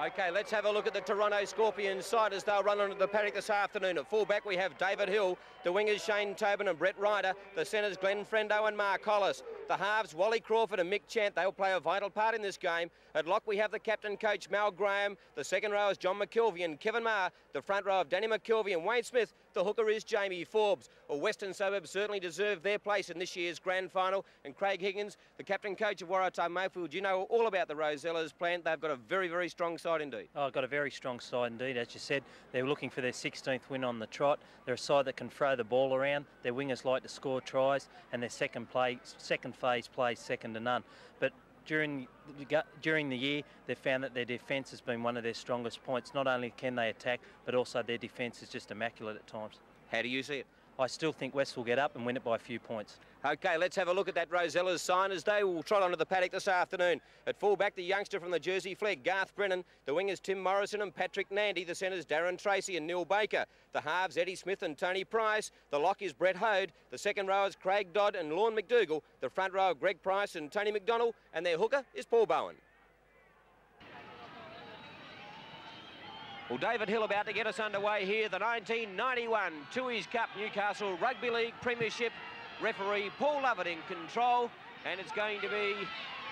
Okay, let's have a look at the Toronto Scorpions side as they'll run onto the paddock this afternoon. At fullback, we have David Hill. The wingers, Shane Tobin and Brett Ryder. The centres, Glenn Frendo and Mark Hollis. The halves, Wally Crawford and Mick Chant. They'll play a vital part in this game. At lock, we have the captain coach, Mal Graham. The second row is John McKelvey and Kevin Marr. The front row of Danny McKelvey and Wayne Smith. The hooker is Jamie Forbes. Well, Western Suburbs certainly deserve their place in this year's grand final. And Craig Higgins, the captain coach of Waratah Mayfield, you know all about the Rosellas plant. They've got a very, very strong side indeed. Oh, got a very strong side indeed. As you said, they're looking for their 16th win on the trot. They're a side that can throw the ball around. Their wingers like to score tries, and their second play, second phase plays second to none. But during during the year, they've found that their defence has been one of their strongest points. Not only can they attack, but also their defence is just immaculate at times. How do you see it? I still think West will get up and win it by a few points. Okay, let's have a look at that Rosella's sign as they will trot onto the paddock this afternoon. At fullback, the youngster from the Jersey Flegg, Garth Brennan. The wingers, Tim Morrison and Patrick Nandy. The centres, Darren Tracy and Neil Baker. The halves, Eddie Smith and Tony Price. The lock is Brett Hode. The second row is Craig Dodd and Lorne McDougall. The front row, Greg Price and Tony McDonald. And their hooker is Paul Bowen. Well, David Hill about to get us underway here. The 1991 Tooheys Cup Newcastle Rugby League Premiership referee Paul Lovett in control. And it's going to be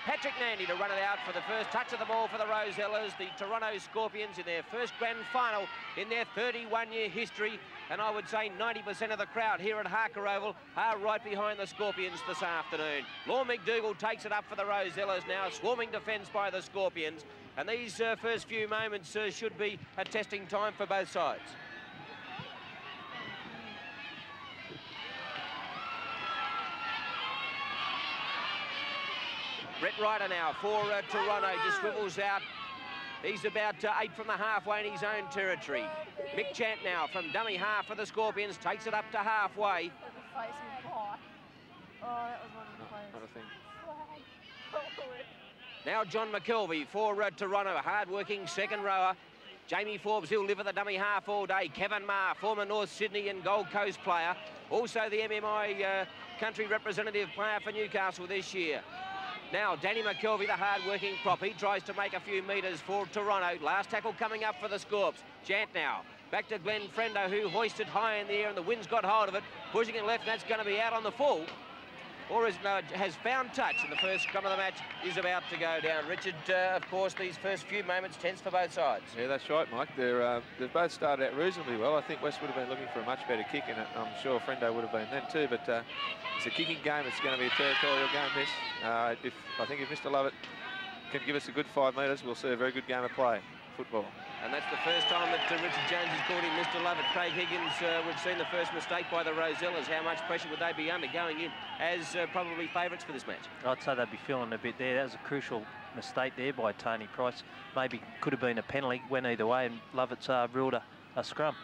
Patrick Nandy to run it out for the first touch of the ball for the Rosellas, the Toronto Scorpions in their first grand final in their 31-year history. And I would say 90% of the crowd here at Harker Oval are right behind the Scorpions this afternoon. Lorne McDougall takes it up for the Rosellas now, swarming defence by the Scorpions. And these uh, first few moments uh, should be a testing time for both sides. Brett Ryder now for uh, Toronto, just swivels out. He's about uh, eight from the halfway in his own territory. Mick Chant now from dummy half for the Scorpions, takes it up to halfway. Now John McKelvey for uh, Toronto, hard-working second rower. Jamie Forbes, he'll live at the dummy half all day. Kevin Marr, former North Sydney and Gold Coast player. Also the MMI uh, country representative player for Newcastle this year. Now, Danny McKelvey, the hard-working prop. He tries to make a few metres for Toronto. Last tackle coming up for the Scorps. Chant now. Back to Glenn Frendo, who hoisted high in the air, and the wind's got hold of it. Pushing it left, and that's going to be out on the full. Or no, has found touch, and the first scrum of the match is about to go down. Richard, uh, of course, these first few moments tense for both sides. Yeah, that's right, Mike. They're, uh, they've both started out reasonably well. I think West would have been looking for a much better kick, and I'm sure Frendo would have been then too. But uh, it's a kicking game. It's going to be a territorial game, this. Uh, if I think if Mr. Lovett can give us a good five metres, we'll see a very good game of play, football. And that's the first time that uh, Richard Jones has called him Mr. Lovett. Craig Higgins, uh, we've seen the first mistake by the Rosellas. How much pressure would they be under going in as uh, probably favourites for this match? I'd say they'd be feeling a bit there. That was a crucial mistake there by Tony Price. Maybe could have been a penalty, went either way, and Lovett's uh, ruled a, a scrum.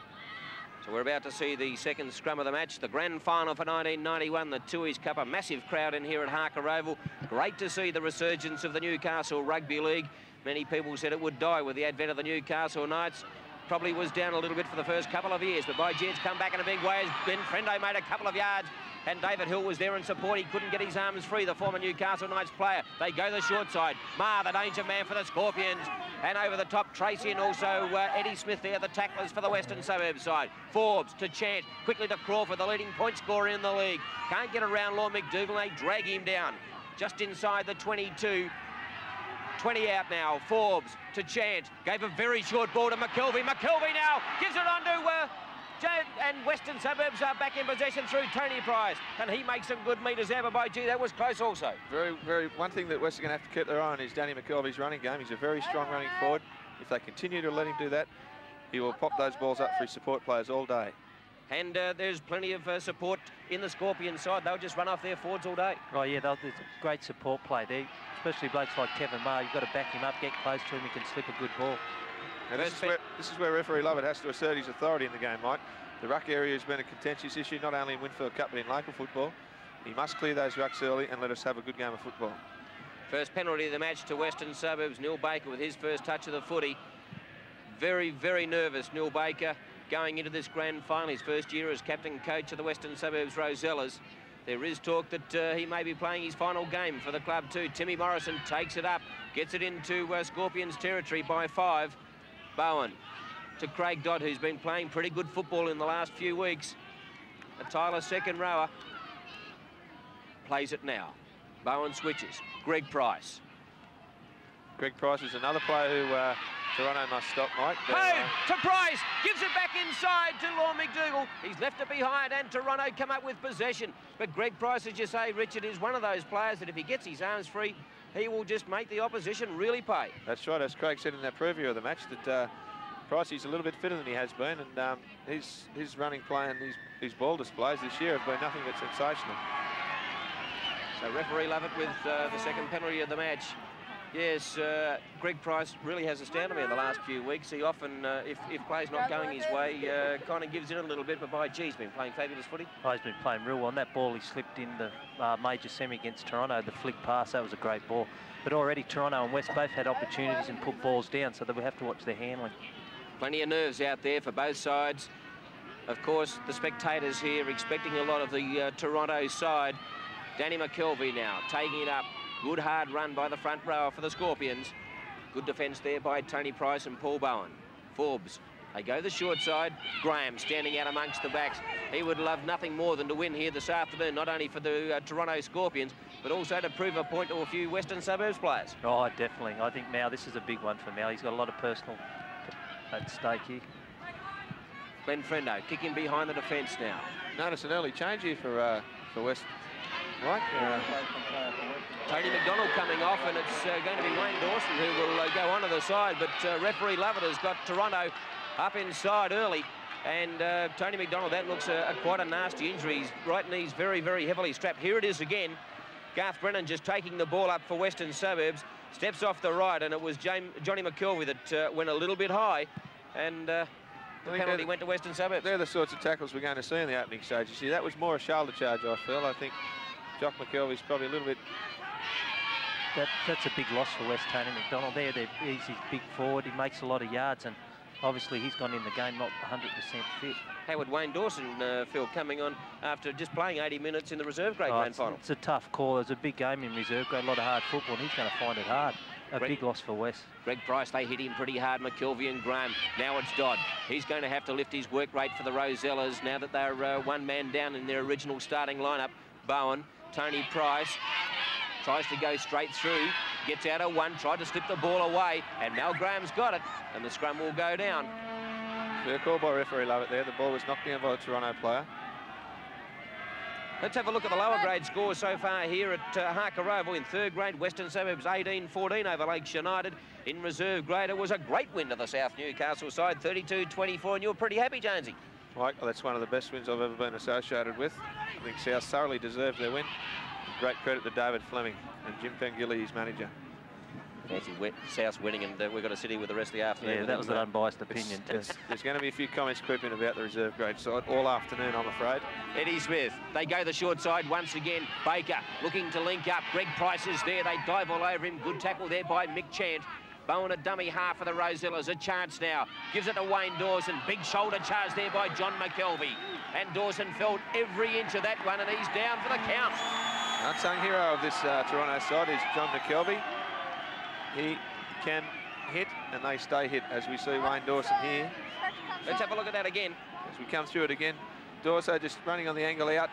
So we're about to see the second scrum of the match, the grand final for 1991, the Tooheys Cup. A massive crowd in here at Harker Oval. Great to see the resurgence of the Newcastle Rugby League. Many people said it would die with the advent of the Newcastle Knights. Probably was down a little bit for the first couple of years, but by Jed's come back in a big way as Ben Frendo made a couple of yards and David Hill was there in support. He couldn't get his arms free, the former Newcastle Knights player. They go the short side. Marr, the danger man for the Scorpions. And over the top, Tracy and also uh, Eddie Smith there, the tacklers for the Western Suburbs side. Forbes to Chant, quickly to Crawford, the leading point scorer in the league. Can't get around Lorne McDougall, they drag him down. Just inside the 22. 20 out now. Forbes to Chant. Gave a very short ball to McKelvey. McKelvey now gives it on to uh, and Western Suburbs are back in possession through Tony Price. And he makes some good there, but by gee, that was close also. Very, very, one thing that West are going to have to keep their eye on is Danny McKelvey's running game. He's a very strong running forward. If they continue to let him do that, he will pop those balls up for his support players all day. And uh, there's plenty of uh, support in the Scorpion side. They'll just run off their forwards all day. Oh, yeah, there's a great support play there, especially blokes like Kevin Marr. You've got to back him up, get close to him, he can slip a good ball. And this is, where, this is where referee Lovett has to assert his authority in the game, Mike. The ruck area has been a contentious issue, not only in Winfield Cup, but in local football. He must clear those rucks early and let us have a good game of football. First penalty of the match to Western Suburbs. Neil Baker with his first touch of the footy. Very, very nervous, Neil Baker, going into this grand final. His first year as captain coach of the Western Suburbs Rosellas. There is talk that uh, he may be playing his final game for the club too. Timmy Morrison takes it up, gets it into uh, Scorpions territory by five. Bowen to Craig Dodd, who's been playing pretty good football in the last few weeks. A Tyler second rower plays it now. Bowen switches. Greg Price. Greg Price is another player who uh, Toronto must stop, Mike. Home to Price, gives it back inside to Lorne McDougall. He's left it behind and Toronto come up with possession. But Greg Price, as you say, Richard, is one of those players that if he gets his arms free, he will just make the opposition really pay. That's right, as Craig said in that preview of the match, that uh, Price is a little bit fitter than he has been, and um, his, his running play and his, his ball displays this year have been nothing but sensational. So referee Lovett with uh, the second penalty of the match. Yes, uh, Greg Price really has astounded me in the last few weeks. He often, uh, if, if play's not going his way, uh, kind of gives in a little bit, but by gee, he's been playing fabulous footy. Oh, he's been playing real well. And that ball he slipped in the uh, major semi against Toronto, the flick pass, that was a great ball. But already Toronto and West both had opportunities and put balls down, so that we have to watch their handling. Plenty of nerves out there for both sides. Of course, the spectators here expecting a lot of the uh, Toronto side. Danny McKelvey now taking it up. Good hard run by the front rower for the Scorpions. Good defence there by Tony Price and Paul Bowen. Forbes, they go the short side. Graham standing out amongst the backs. He would love nothing more than to win here this afternoon, not only for the uh, Toronto Scorpions, but also to prove a point to a few Western Suburbs players. Oh, definitely. I think now this is a big one for Mal. He's got a lot of personal at stake here. Glenn Frendo kicking behind the defence now. Notice an early change here for uh, for West. Right. Uh, Tony McDonald coming off, and it's uh, going to be Wayne Dawson who will uh, go onto the side. But uh, referee Lovett has got Toronto up inside early. And uh, Tony McDonald, that looks a, a quite a nasty injury. His right knee's very, very heavily strapped. Here it is again. Garth Brennan just taking the ball up for Western Suburbs. Steps off the right, and it was James, Johnny McKelvey that uh, went a little bit high. And uh, the penalty went to Western Suburbs. They're the sorts of tackles we're going to see in the opening stage. You see, that was more a shoulder charge, I feel. I think Jock McKelvey's probably a little bit... That, that's a big loss for West Tony McDonald there. He's his big forward. He makes a lot of yards, and obviously he's gone in the game not 100% fit. How would Wayne Dawson uh, feel coming on after just playing 80 minutes in the reserve grade oh, grand it's, final? It's a tough call. It's a big game in reserve grade, a lot of hard football, and he's going to find it hard. A Greg, big loss for West. Greg Price, they hit him pretty hard, McKelvey and Graham. Now it's Dodd. He's going to have to lift his work rate for the Rosellas now that they're uh, one man down in their original starting lineup. Bowen, Tony Price, tries to go straight through, gets out of one, tried to slip the ball away, and Mal Graham's got it, and the scrum will go down. Fair call by referee Lovett there. The ball was knocked down by the Toronto player. Let's have a look at the lower grade scores so far here at uh, Harker Oval. In third grade, Western Suburbs 18-14 over Lakes United. In reserve grade, it was a great win to the South Newcastle side, 32-24, and you were pretty happy, Jonesy. Mike, that's one of the best wins I've ever been associated with. I think South thoroughly deserved their win. Great credit to David Fleming and Jim Pengilly, his manager. Fancy wet, South winning, and we've got to sit here with the rest of the afternoon. Yeah, that was an unbiased opinion. It's, there's going to be a few comments creeping about the reserve grade side all afternoon, I'm afraid. Eddie Smith, they go the short side once again. Baker looking to link up. Greg Price is there. They dive all over him. Good tackle there by Mick Chant. Bowen a dummy half for the Rosellas. A chance now. Gives it to Wayne Dawson. Big shoulder charge there by John McKelvey. And Dawson felt every inch of that one, and he's down for the count. Unsung hero of this uh, Toronto side is John McKelvey. He can hit, and they stay hit, as we see Wayne Dawson here. Let's have a look at that again. As we come through it again, Dawson just running on the angle out,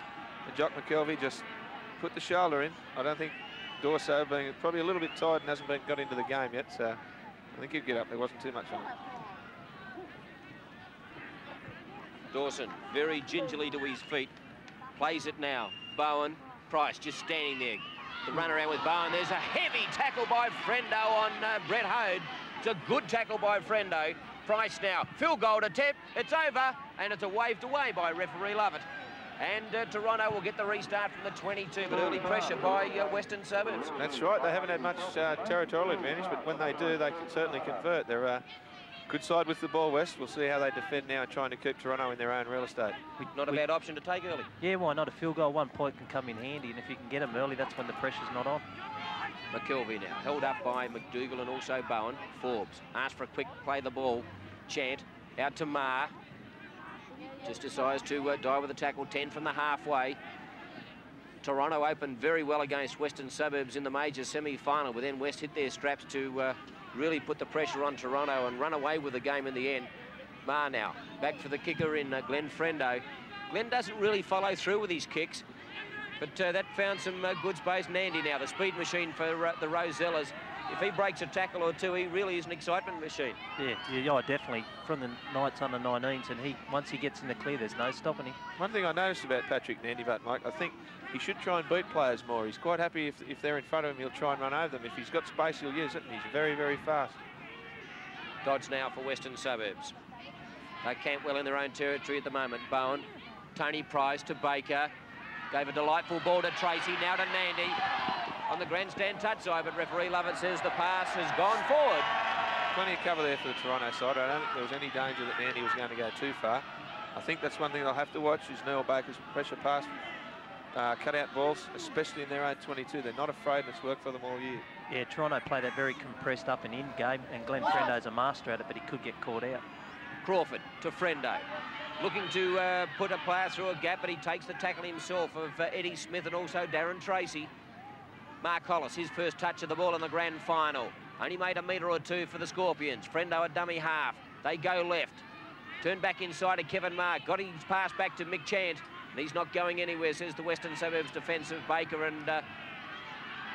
and Jock McKelvey just put the shoulder in. I don't think Dawson being probably a little bit tired and hasn't been got into the game yet, so I think he'd get up. There wasn't too much on it. Dawson very gingerly to his feet. Plays it now. Bowen, Price just standing there. The run around with Bowen. There's a heavy tackle by Frendo on uh, Brett Hode. It's a good tackle by Frendo. Price now. Field goal attempt. It's over. And it's a waved away by referee Lovett. And uh, Toronto will get the restart from the 22, but early pressure by uh, Western Suburbs. That's right. They haven't had much uh, territorial advantage, but when they do, they can certainly convert. They're a good side with the ball, West. We'll see how they defend now, trying to keep Toronto in their own real estate. Not a bad option to take early. Yeah, why not? A field goal, one point can come in handy, and if you can get them early, that's when the pressure's not on. McKelvey now, held up by McDougall and also Bowen. Forbes asked for a quick play the ball. Chant out to Marr. Just decides to uh, die with a tackle, 10 from the halfway. Toronto opened very well against Western Suburbs in the major semi-final, but then West hit their straps to uh, really put the pressure on Toronto and run away with the game in the end. Marr now, back for the kicker in uh, Glenn Frendo. Glenn doesn't really follow through with his kicks, but uh, that found some uh, good space. Nandy now, the speed machine for uh, the Rosellas. If he breaks a tackle or two, he really is an excitement machine. Yeah, yeah, oh, definitely. From the Knights under 19s, and he once he gets in the clear, there's no stopping him. One thing I noticed about Patrick Nandy, but Mike, I think he should try and beat players more. He's quite happy if, if they're in front of him, he'll try and run over them. If he's got space, he'll use it, and he's very, very fast. Dodds now for Western Suburbs. They camp well in their own territory at the moment. Bowen, Tony Price to Baker. Gave a delightful ball to Tracy, now to Nandy. On the grandstand touch side, but referee Lovett says the pass has gone forward. Plenty of cover there for the Toronto side. I don't think there was any danger that Nandy was going to go too far. I think that's one thing they'll have to watch is Neil Baker's pressure pass uh, cut out balls, especially in their own 22. They're not afraid, and it's worked for them all year. Yeah, Toronto play that very compressed up and in game, and Glenn Frendo's a master at it, but he could get caught out. Crawford to Frendo. Looking to uh, put a player through a gap, but he takes the tackle himself of uh, Eddie Smith and also Darren Tracy. Mark Hollis, his first touch of the ball in the grand final. Only made a metre or two for the Scorpions. Frendo a dummy half. They go left. Turn back inside to Kevin Marr. Got his pass back to Mick Chant. And he's not going anywhere, says the Western Suburbs defensive Baker. And uh,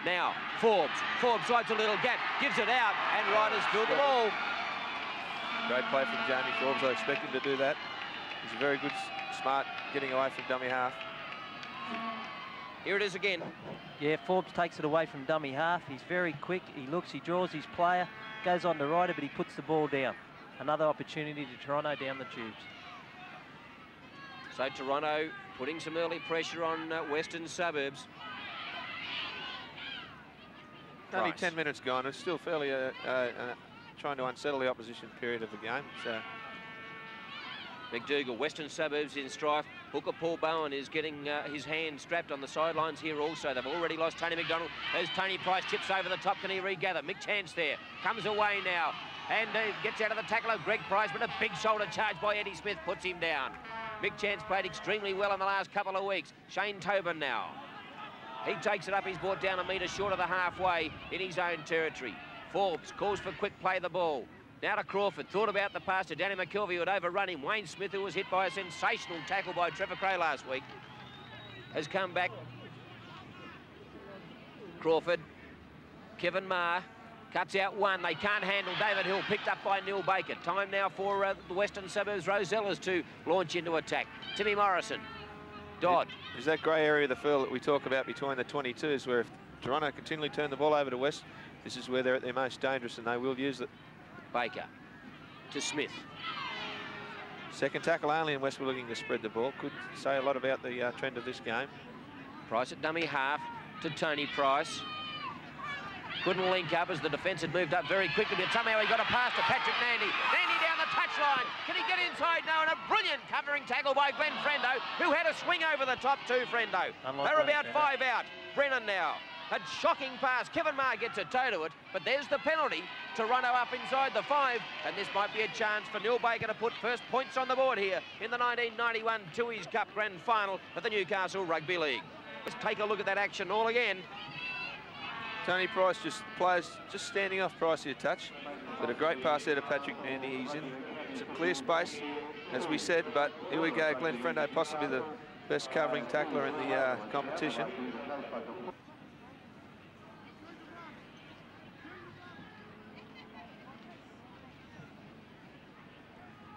now, Forbes. Forbes slides a little gap, gives it out, and Riders fill the ball. Great play from Jamie Forbes. I expect him to do that. He's a very good, smart, getting away from dummy half. Here it is again. Yeah, Forbes takes it away from dummy half. He's very quick. He looks, he draws his player, goes on the rider, but he puts the ball down. Another opportunity to Toronto down the tubes. So Toronto putting some early pressure on uh, Western Suburbs. Only 10 minutes gone. It's still fairly uh, uh, uh, trying to unsettle the opposition period of the game. So McDougall, Western Suburbs in strife. Hooker Paul Bowen is getting uh, his hand strapped on the sidelines here also. They've already lost Tony McDonald. As Tony Price chips over the top, can he regather? Mick Chant there, comes away now. And uh, gets out of the tackle of Greg Price, but a big shoulder charge by Eddie Smith puts him down. Mick Chant played extremely well in the last couple of weeks. Shane Tobin now. He takes it up, he's brought down a metre short of the halfway in his own territory. Forbes calls for quick play the ball. Now to Crawford, thought about the pass to Danny McKelvey who had overrun him. Wayne Smith, who was hit by a sensational tackle by Trevor Cray last week, has come back. Crawford, Kevin Marr, cuts out one. They can't handle David Hill, picked up by Neil Baker. Time now for uh, the Western Suburbs Rosellas to launch into attack. Timmy Morrison, Dodd. Is that grey area of the field that we talk about between the 22s where if Toronto continually turn the ball over to West, this is where they're at their most dangerous and they will use it. Baker to Smith. Second tackle only and West were looking to spread the ball. Could say a lot about the uh, trend of this game. Price at dummy half to Tony Price. Couldn't link up as the defence had moved up very quickly, but somehow he got a pass to Patrick Nandy. Nandy down the touchline. Can he get inside? No, and a brilliant covering tackle by Glenn Frendo, who had a swing over the top to Frendo. They're about five out. Brennan now. A shocking pass. Kevin Marr gets a toe to it, but there's the penalty. Toronto up inside the five, and this might be a chance for Neil Baker to put first points on the board here in the 1991 Tooheys Cup Grand Final at the Newcastle Rugby League. Let's take a look at that action all again. Tony Price just plays, just standing off Price here touch. But a great pass there to Patrick Nandy. He's in some clear space, as we said, but here we go. Glenn Frendo, possibly the best covering tackler in the uh, competition.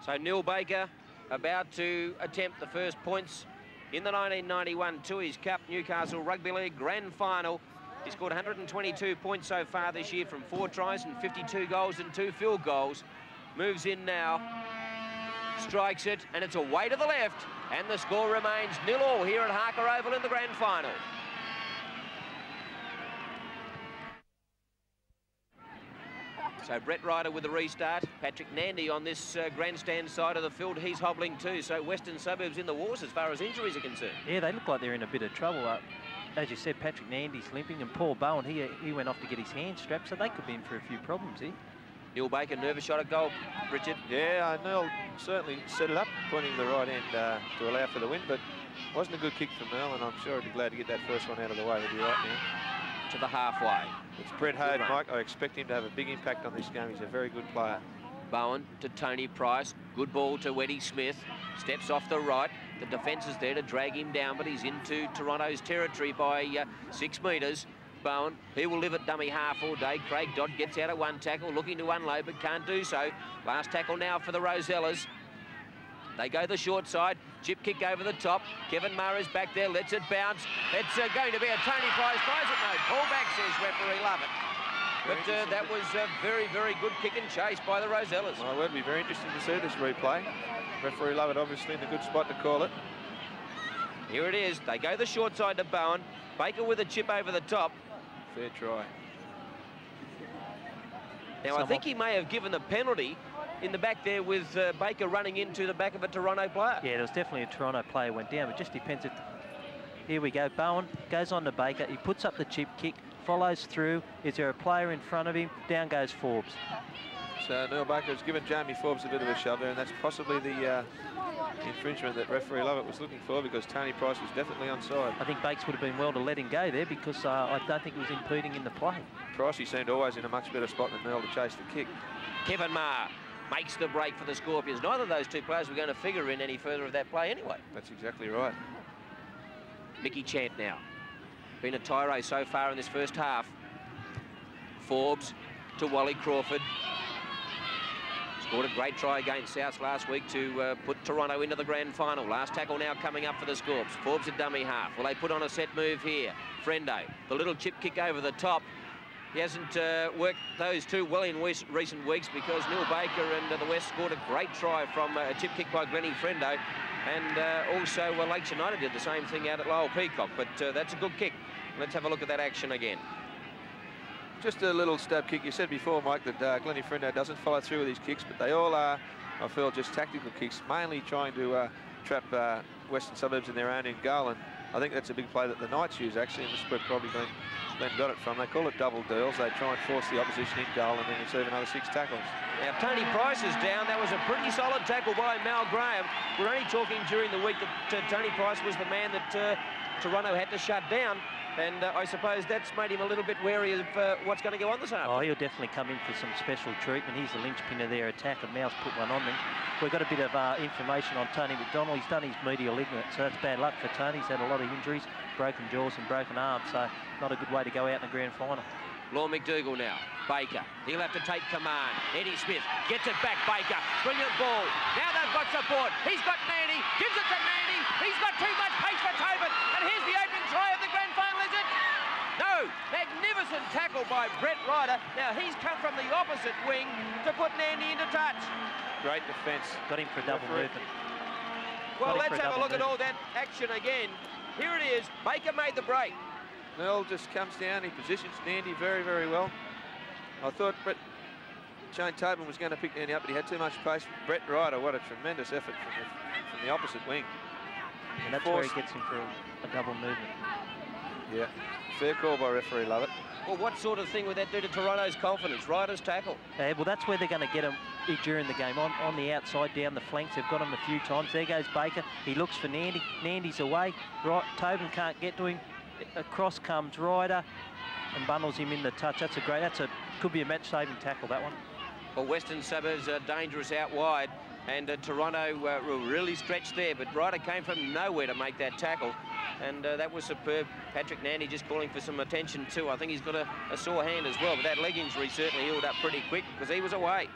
So Neil Baker about to attempt the first points in the 1991 Tooheys Cup Newcastle Rugby League Grand Final. He scored 122 points so far this year from four tries and 52 goals and two field goals. Moves in now, strikes it, and it's away to the left. And the score remains nil all here at Harker Oval in the Grand Final. So Brett Ryder with the restart. Patrick Nandy on this uh, grandstand side of the field. He's hobbling too. So Western Suburbs in the wars as far as injuries are concerned. Yeah, they look like they're in a bit of trouble. Uh, as you said, Patrick Nandy's limping and Paul Bowen, he, he went off to get his hand strapped, so they could be in for a few problems here. Neil Baker, nervous shot at goal, Richard. Yeah, uh, Neil certainly set it up, pointing the right end uh, to allow for the win, but Wasn't a good kick from Mel, and I'm sure he'd be glad to get that first one out of the way. He'll be right now. To the halfway. It's Brett Hode, Mike. I expect him to have a big impact on this game. He's a very good player. Bowen to Tony Price. Good ball to Eddie Smith. Steps off the right. The defence is there to drag him down, but he's into Toronto's territory by uh, six metres. Bowen, he will live at dummy half all day. Craig Dodd gets out at one tackle, looking to unload, but can't do so. Last tackle now for the Rosellas. They go the short side. Chip kick over the top. Kevin is back there, lets it bounce. It's uh, going to be a Tony Price tries it. No, pull back, says referee Lovett. But uh, that was a very, very good kick and chase by the Rosellas. Well, it would be very interesting to see this replay. Referee Lovett obviously in a good spot to call it. Here it is. They go the short side to Bowen. Baker with a chip over the top. Fair try. Now, Someone. I think he may have given the penalty in the back there with uh, Baker running into the back of a Toronto player. Yeah, there was definitely a Toronto player went down. It just depends if... Here we go. Bowen goes on to Baker. He puts up the chip kick, follows through. Is there a player in front of him? Down goes Forbes. So Neil Baker has given Jamie Forbes a bit of a shove there, and that's possibly the uh, infringement that referee Lovett was looking for because Tony Price was definitely onside. I think Bakes would have been well to let him go there because uh, I don't think he was impeding in the play. Pricey seemed always in a much better spot than Neil to chase the kick. Kevin Marr makes the break for the Scorpions. Neither of those two players were going to figure in any further of that play anyway. That's exactly right. Mickey Chant now. Been a tyro so far in this first half. Forbes to Wally Crawford. Scored a great try against South last week to uh, put Toronto into the grand final. Last tackle now coming up for the Scorps. Forbes a dummy half. Will they put on a set move here? Frendo, the little chip kick over the top. He hasn't uh, worked those two well in recent weeks because Neil Baker and uh, the West scored a great try from uh, a chip kick by Glennie Frendo. And uh, also uh, Lakes United did the same thing out at Lowell Peacock. But uh, that's a good kick. Let's have a look at that action again. Just a little stab kick. You said before, Mike, that uh, Glennie Frendo doesn't follow through with his kicks, but they all are, I feel, just tactical kicks, mainly trying to trap Western Suburbs in their own in goal. And I think that's a big play that the Knights use, actually, and this where probably Glenn got it from. They call it double deals. They try and force the opposition in goal and then receive another six tackles. Now, Tony Price is down. That was a pretty solid tackle by Mal Graham. We're only talking during the week that uh, Tony Price was the man that uh, Toronto had to shut down. And uh, I suppose that's made him a little bit wary of uh, what's going to go on this afternoon. Oh, he'll definitely come in for some special treatment. He's the linchpin of their attack, and Mal's put one on them. We've got a bit of uh, information on Tony McDonald. He's done his medial ligament, so that's bad luck for Tony. He's had a lot of injuries, broken jaws and broken arms, so not a good way to go out in the grand final. Lorne McDougall now. Baker. He'll have to take command. Eddie Smith gets it back. Baker. Brilliant ball. Now they've got support. He's got Nandy. Gives it to Nandy. He's got too much pace for Tobin. And here's the opening try of the grand final, is it? No. Magnificent tackle by Brett Ryder. Now he's come from the opposite wing to put Nandy into touch. Great defence. Got him for a double movement. Well, let's have a look movement. at all that action again. Here it is. Baker made the break. Nell just comes down. He positions Nandy very, very well. I thought Brett Shane Tobin was going to pick Nandy up, but he had too much pace. Brett Ryder, what a tremendous effort from the, from the opposite wing. And that's where he gets him for a, a double movement. Yeah, fair call by referee Lovett. Well, what sort of thing would that do to Toronto's confidence? Ryder's tackle. Yeah, well, that's where they're going to get him during the game. On, on the outside, down the flanks, they've got him a few times. There goes Baker. He looks for Nandy. Nandy's away. Right, Tobin can't get to him. Across comes Ryder and bundles him in the touch. That's a great, that's a, could be a match-saving tackle, that one. Well, Western Suburbs are dangerous out wide, and uh, Toronto uh, were really stretched there, but Ryder came from nowhere to make that tackle, and uh, that was superb. Patrick Nandy just calling for some attention too. I think he's got a, a sore hand as well, but that leg injury certainly healed up pretty quick because he was away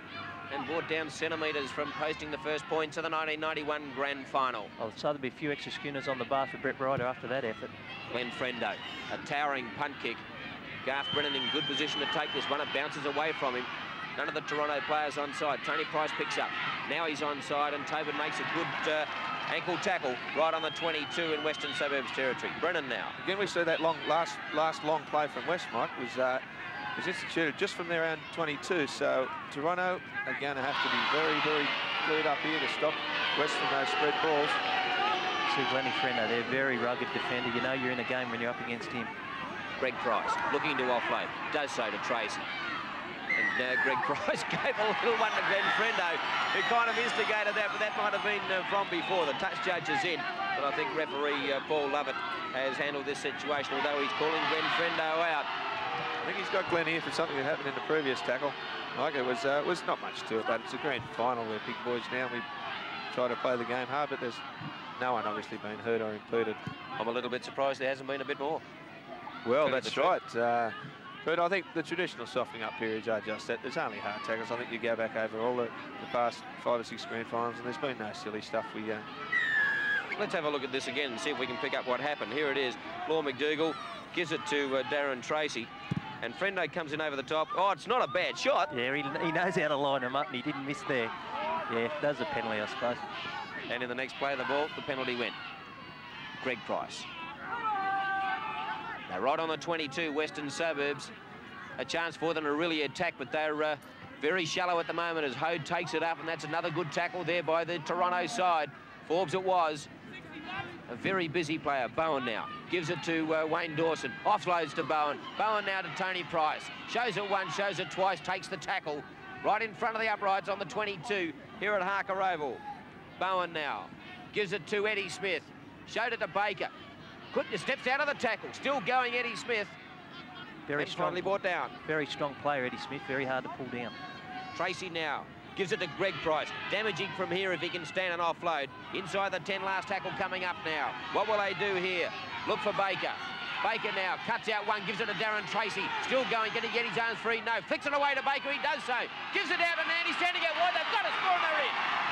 and brought down centimetres from posting the first points of the 1991 grand final. Well, so there'll be a few extra schooners on the bar for Brett Ryder after that effort. Glenn Frendo, a towering punt kick Garth Brennan in good position to take this one. It bounces away from him. None of the Toronto players onside. Tony Price picks up. Now he's onside, and Tobin makes a good uh, ankle tackle right on the 22 in Western Suburbs territory. Brennan now. Again, we see that long last last long play from West, Mike, was uh, was instituted just from their own 22. So Toronto are going to have to be very, very cleared up here to stop West from those spread balls. See Glennie Frendo, they're very rugged defender. You know you're in a game when you're up against him. Greg Price looking to offload. Does so to Tracy. And uh, Greg Price gave a little one to Glenn Frendo, who kind of instigated that, but that might have been uh, from before. The touch judge is in, but I think referee uh, Paul Lovett has handled this situation, although he's calling Glenn Frendo out. I think he's got Glenn here for something that happened in the previous tackle. Like it was, uh, was not much to it, but it's a grand final. We're big boys now. We try to play the game hard, but there's no one obviously been hurt or impeded. I'm a little bit surprised there hasn't been a bit more. Well, that's right. Uh, but I think the traditional softening up periods are just that. There's only hard tackles. I think you go back over all the, the past five or six grand finals, and there's been no silly stuff. We uh... Let's have a look at this again and see if we can pick up what happened. Here it is. Lorne McDougall gives it to uh, Darren Tracy. And Frendo comes in over the top. Oh, it's not a bad shot. Yeah, he, he knows how to line him up, and he didn't miss there. Yeah, does a penalty, I suppose. And in the next play of the ball, the penalty went. Greg Price. Now, right on the 22, Western Suburbs. A chance for them to really attack, but they're uh, very shallow at the moment as Hode takes it up, and that's another good tackle there by the Toronto side. Forbes it was. A very busy player, Bowen now. Gives it to uh, Wayne Dawson. Offloads to Bowen. Bowen now to Tony Price. Shows it once, shows it twice, takes the tackle. Right in front of the uprights on the 22 here at Harker Oval. Bowen now. Gives it to Eddie Smith. Showed it to Baker. Couldn't steps out of the tackle. Still going Eddie Smith. Very and strong. brought down. Very strong player, Eddie Smith. Very hard to pull down. Tracy now gives it to Greg Price. Damaging from here if he can stand and offload. Inside the 10 last tackle coming up now. What will they do here? Look for Baker. Baker now cuts out one, gives it to Darren Tracy. Still going, can he get his arms free? No, flicks it away to Baker, he does so. Gives it out to standing out wide, they've got a score and they're in.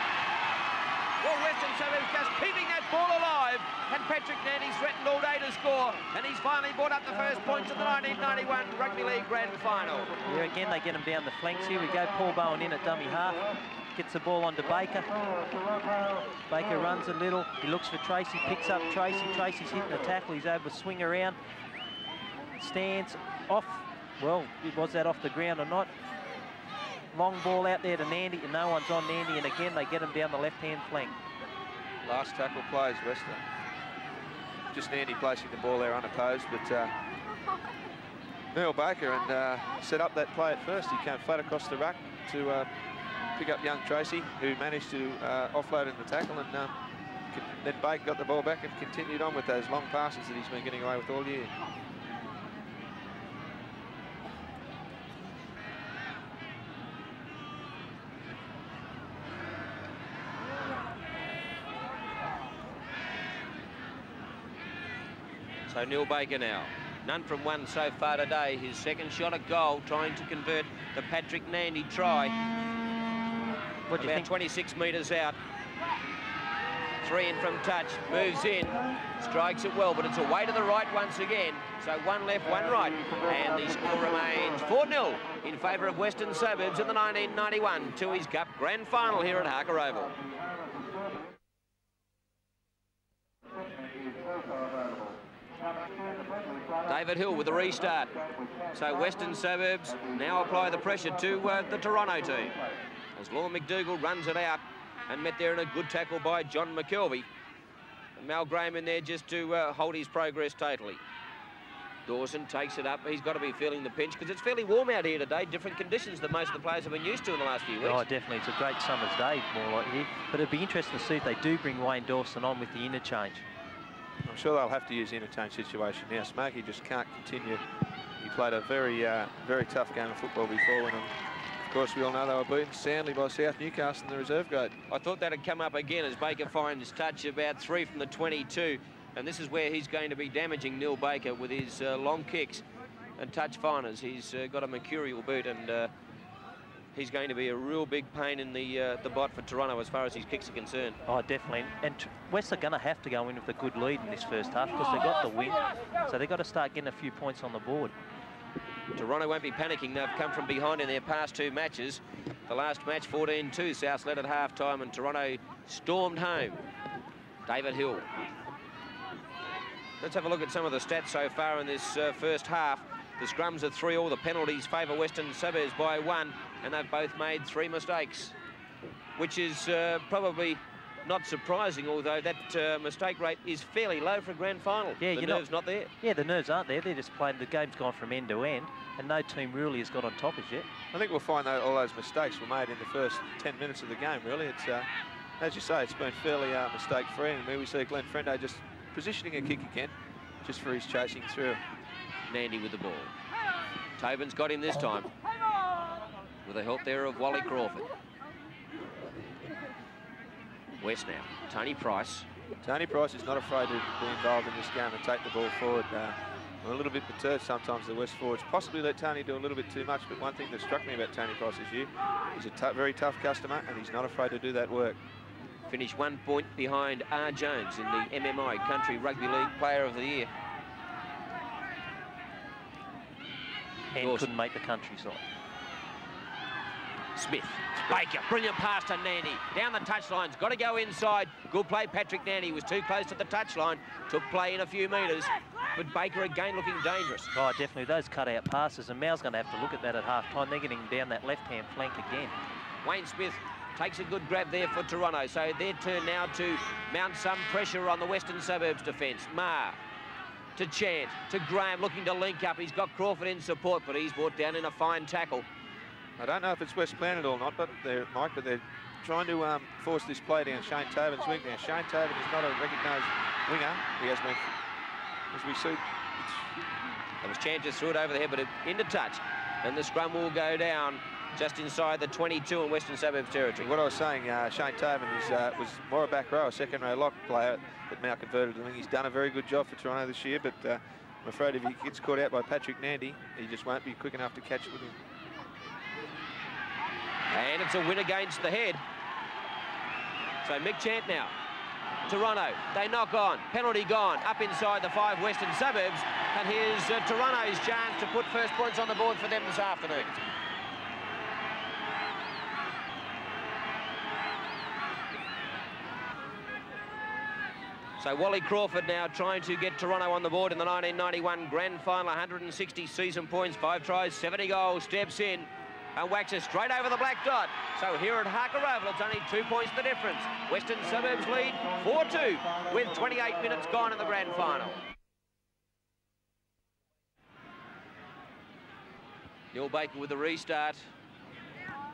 Well, Western Suburbs just keeping that ball alive. And Patrick Nandy's threatened all day to score. And he's finally brought up the first points of the 1991 Rugby League Grand Final. Yeah, again, they get him down the flanks here. We go Paul Bowen in at dummy half. Gets the ball onto Baker. Baker runs a little. He looks for Tracy, picks up Tracy. Tracy's hitting the tackle. He's able to swing around. Stands off. Well, was that off the ground or not? Long ball out there to Nandy, and no one's on Nandy. And again, they get him down the left-hand flank. Last tackle plays Western. Just Nandy placing the ball there unopposed, but uh, Neil Baker and uh, set up that play at first. He came flat across the rack to uh, pick up young Tracy, who managed to uh, offload in the tackle, and um, then Baker got the ball back and continued on with those long passes that he's been getting away with all year. So Neil Baker now. None from one so far today. His second shot at goal, trying to convert the Patrick Nandy try. What About think? 26 metres out. Three in from touch, moves in, strikes it well, but it's away to the right once again. So one left, one right, and the score remains 4-0 in favour of Western Suburbs in the 1991 Tooheys Cup Grand Final here at Harker Oval. David Hill with the restart. So Western Suburbs now apply the pressure to uh, the Toronto team. As Lorne McDougall runs it out and met there in a good tackle by John McKelvey. And Mal Graham in there just to uh, hold his progress totally. Dawson takes it up. He's got to be feeling the pinch because it's fairly warm out here today. Different conditions than most of the players have been used to in the last few weeks. Oh, definitely. It's a great summer's day, more like here. But it'd be interesting to see if they do bring Wayne Dawson on with the interchange. I'm sure they'll have to use the interchange situation now. Smoky just can't continue. He played a very, uh, very tough game of football before when, um, of course, we all know they were beaten soundly by South Newcastle in the reserve grade. I thought that'd come up again as Baker finds touch about three from the 22. And this is where he's going to be damaging Neil Baker with his uh, long kicks and touch finers. He's uh, got a mercurial boot and uh, he's going to be a real big pain in the uh, the bot for Toronto as far as his kicks are concerned. Oh, definitely. And West are going to have to go in with a good lead in this first half because they've got the win. So they've got to start getting a few points on the board. Toronto won't be panicking. They've come from behind in their past two matches. The last match, 14-2, South led at half-time and Toronto stormed home. David Hill. Let's have a look at some of the stats so far in this uh, first half. The scrums are three all. The penalties favour Western Suburbs by one, and they've both made three mistakes, which is uh, probably not surprising, although that uh, mistake rate is fairly low for a grand final. Yeah, the nerve's not, not there. Yeah, the nerves aren't there. They're just playing. The game's gone from end to end, and no team really has got on top as yet. I think we'll find that all those mistakes were made in the first 10 minutes of the game, really. It's, uh, as you say, it's been fairly uh, mistake-free, and here we see Glenn Frendo just positioning a kick again, just for his chasing through. Nandy with the ball. Tobin's got him this time. With the help there of Wally Crawford. West now. Tony Price. Tony Price is not afraid to be involved in this game and take the ball forward. Uh, I'm a little bit perturbed sometimes the West forwards possibly let Tony do a little bit too much, but one thing that struck me about Tony Price this year, he's a very tough customer and he's not afraid to do that work. Finished one point behind R. Jones in the MMI Country Rugby League Player of the Year. And couldn't make the countryside. Smith. Baker, brilliant pass to Nandy. Down the touchline's got to go inside. Good play, Patrick Nandy was too close to the touchline. Took play in a few metres, but Baker again looking dangerous. Oh, definitely those cut-out passes, and Mal's going to have to look at that at half-time. They're getting down that left-hand flank again. Wayne Smith takes a good grab there for Toronto. So their turn now to mount some pressure on the Western Suburbs defence. Marr to Chant, to Graham looking to link up. He's got Crawford in support, but he's brought down in a fine tackle. I don't know if it's West Planet or not, but they're, Mike, but they're trying to um, force this play down Shane Tobin's wing. Now, Shane Tobin is not a recognised winger. He has been, as we see, It was Chant just threw it over the head, but it, into touch. And the scrum will go down just inside the 22 in Western Suburbs territory. what I was saying, uh, Shane Tobin is, uh, was more a back row, a second row lock player that now converted to wing. He's done a very good job for Toronto this year, but uh, I'm afraid if he gets caught out by Patrick Nandy, he just won't be quick enough to catch with him. And it's a win against the head. So Mick Chant now. Toronto, they knock on. Penalty gone. Up inside the five western suburbs. And here's uh, Toronto's chance to put first points on the board for them this afternoon. So Wally Crawford now trying to get Toronto on the board in the 1991 Grand Final. 160 season points, five tries, 70 goals. Steps in and it straight over the black dot. So here at Harker Oval, it's only two points the difference. Western Suburbs lead 4-2 with 28 minutes gone in the Grand Final. Neil Baker with the restart.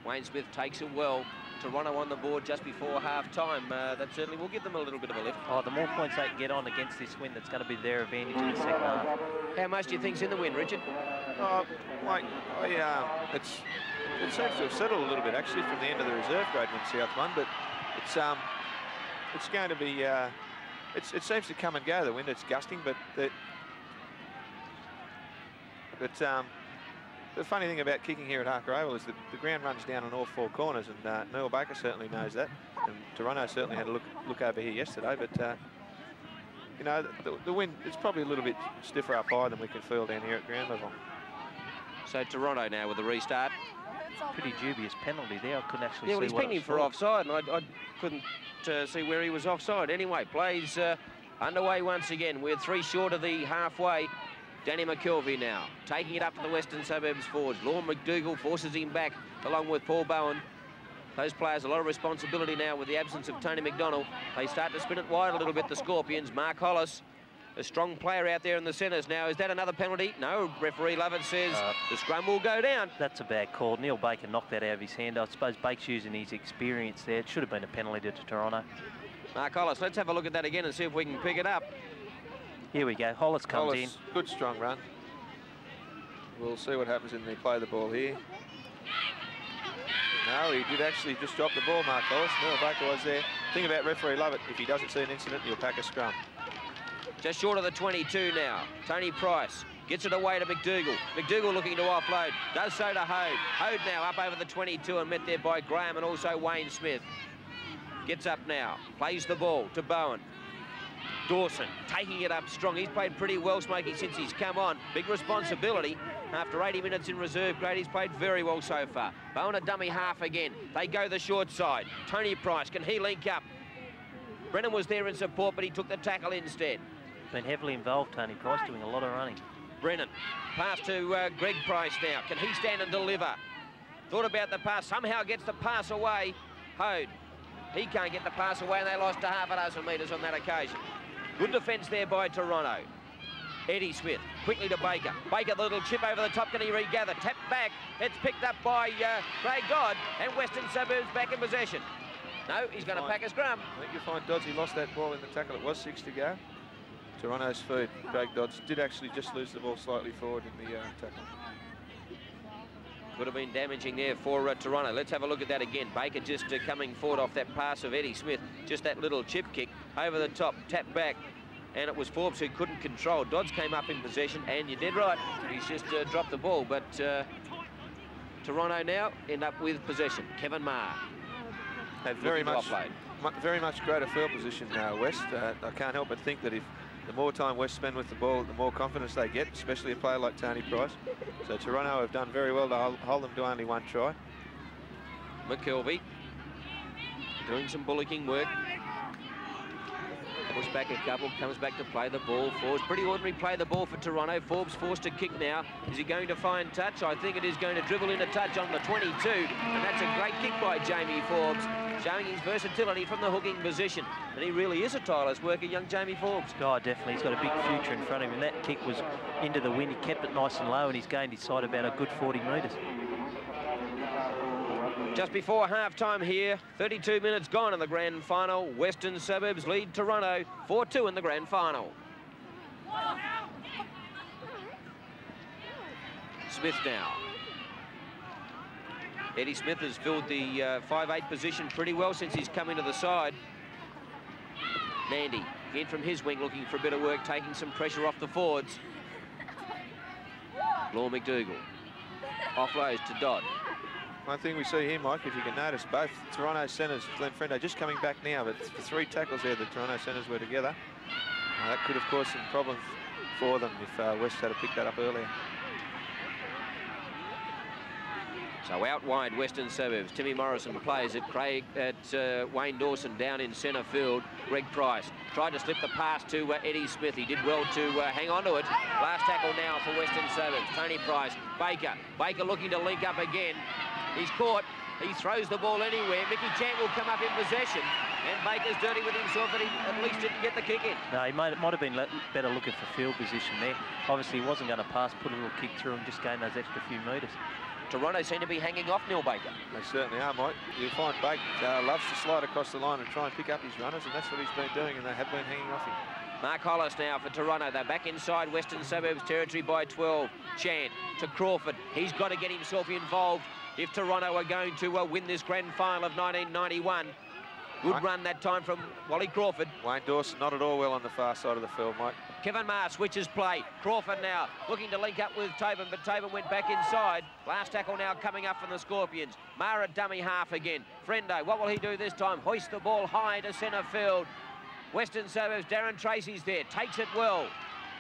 Wayne Smith takes it well. Toronto on the board just before half-time. Uh, that certainly will give them a little bit of a lift. Oh, the more points they can get on against this win, that's going to be their advantage in the second half. How much do you think's in the win, Richard? Oh, Mike, I, uh, it's, it seems to have settled a little bit actually from the end of the reserve grade when South won, but it's um, it's going to be. Uh, it's, it seems to come and go. The wind, it's gusting, but the, but um, the funny thing about kicking here at Harker Oval is that the ground runs down on all four corners, and uh, Neil Baker certainly knows that, and Toronto certainly had a look look over here yesterday, but. Uh, you know, the, the wind, it's probably a little bit stiffer up high than we can feel down here at ground level. So Toronto now with the restart. Pretty dubious penalty there. I couldn't actually Yeah, see well, he's what it pinging was for offside, and I, I couldn't uh, see where he was offside. Anyway, plays uh, underway once again. We're three short of the halfway. Danny McKelvey now, taking it up to the Western Suburbs forwards. Lorne McDougall forces him back, along with Paul Bowen. Those players a lot of responsibility now with the absence of Tony McDonald. They start to spin it wide a little bit, the Scorpions. Mark Hollis, a strong player out there in the centres. Now, is that another penalty? No, referee Lovett says Uh, the scrum will go down. That's a bad call. Neil Baker knocked that out of his hand. I suppose Baker's using his experience there. It should have been a penalty to Toronto. Mark Hollis, let's have a look at that again and see if we can pick it up. Here we go. Hollis comes Hollis, good strong run. We'll see what happens when they play the ball here. No, he did actually just drop the ball, Mark Hollis. Neil Baker was there. Thing about referee Lovett, if he doesn't see an incident, he'll pack a scrum. Just short of the 22 now. Tony Price gets it away to McDougall. McDougall looking to offload. Does so to Hode. Hode now up over the 22 and met there by Graham and also Wayne Smith. Gets up now. Plays the ball to Bowen. Dawson taking it up strong. He's played pretty well, Smokey, since he's come on. Big responsibility. After 80 minutes in reserve grade, he's played very well so far. Bowen a dummy half again. They go the short side. Tony Price, can he link up? Brennan was there in support, but he took the tackle instead. Been heavily involved, Tony Price, doing a lot of running. Brennan. Pass to uh, Greg Price now. Can he stand and deliver? Thought about the pass. Somehow gets the pass away. Hode. He can't get the pass away, and they lost to half a dozen metres on that occasion. Good defence there by Toronto. Eddie Smith, quickly to Baker. Baker, the little chip over the top, can he regather? Tap back, it's picked up by uh, Craig Dodd, and Western Suburbs back in possession. No, he's going to pack a scrum. I think you'll find Dodds, he lost that ball in the tackle. It was six to go. Toronto's feed. Craig Dodds did actually just lose the ball slightly forward in the uh, tackle. Could have been damaging there for uh, Toronto. Let's have a look at that again. Baker just uh, coming forward off that pass of Eddie Smith. Just that little chip kick over the top, tap back. And it was Forbes who couldn't control. Dodds came up in possession, and you did right. He's just uh, dropped the ball. But uh, Toronto now end up with possession. Kevin Marr. Had very much, very much greater field position now, West. Uh, I can't help but think that if the more time West spend with the ball, the more confidence they get, especially a player like Tony Price. So Toronto have done very well to hold them to only one try. McKelvey doing some bullocking work. Push back a couple, comes back to play the ball. Forbes, pretty ordinary play the ball for Toronto. Forbes forced to kick now. Is he going to find touch? I think it is going to dribble in a touch on the 22. And that's a great kick by Jamie Forbes, showing his versatility from the hooking position. And he really is a tireless worker, young Jamie Forbes. Oh, definitely. He's got a big future in front of him. And that kick was into the wind. He kept it nice and low, and he's gained his side about a good 40 metres. Just before half-time here, 32 minutes gone in the grand final. Western Suburbs lead Toronto 4-2 in the grand final. Smith now. Eddie Smith has filled the 5-8 uh, position pretty well since he's come into the side. Nandy in from his wing looking for a bit of work, taking some pressure off the forwards. Lorne McDougall offloads to Dodd. One thing we see here, Mike, if you can notice, both Toronto centres, Glenn Frendo, just coming back now, but for three tackles there, the Toronto centres were together. That could have caused some problems for them if uh, West had to pick that up earlier. So out wide, Western Suburbs. Timmy Morrison plays at Craig at uh, Wayne Dawson down in centre field. Greg Price tried to slip the pass to uh, Eddie Smith. He did well to uh, hang on to it. Last tackle now for Western Suburbs. Tony Price, Baker. Baker looking to link up again. He's caught. He throws the ball anywhere. Mickey Chant will come up in possession. And Baker's dirty with himself but he at least didn't get the kick in. No, he might, might have been better looking for field position there. Obviously, he wasn't going to pass, put a little kick through and just gain those extra few metres. Toronto seem to be hanging off Neil Baker. They certainly are, Mike. You'll find Baker uh, loves to slide across the line and try and pick up his runners, and that's what he's been doing, and they have been hanging off him. Mark Hollis now for Toronto. They're back inside Western Suburbs territory by 12. Chant to Crawford. He's got to get himself involved if Toronto are going to uh, win this grand final of 1991. Good run that time from Wally Crawford. Wayne Dawson not at all well on the far side of the field, Mike. Kevin Marr switches play. Crawford now looking to link up with Tobin, but Tobin went back inside. Last tackle now coming up from the Scorpions. Marr dummy half again. Frendo, what will he do this time? Hoist the ball high to centre field. Western Suburbs, Darren Tracy's there. Takes it well.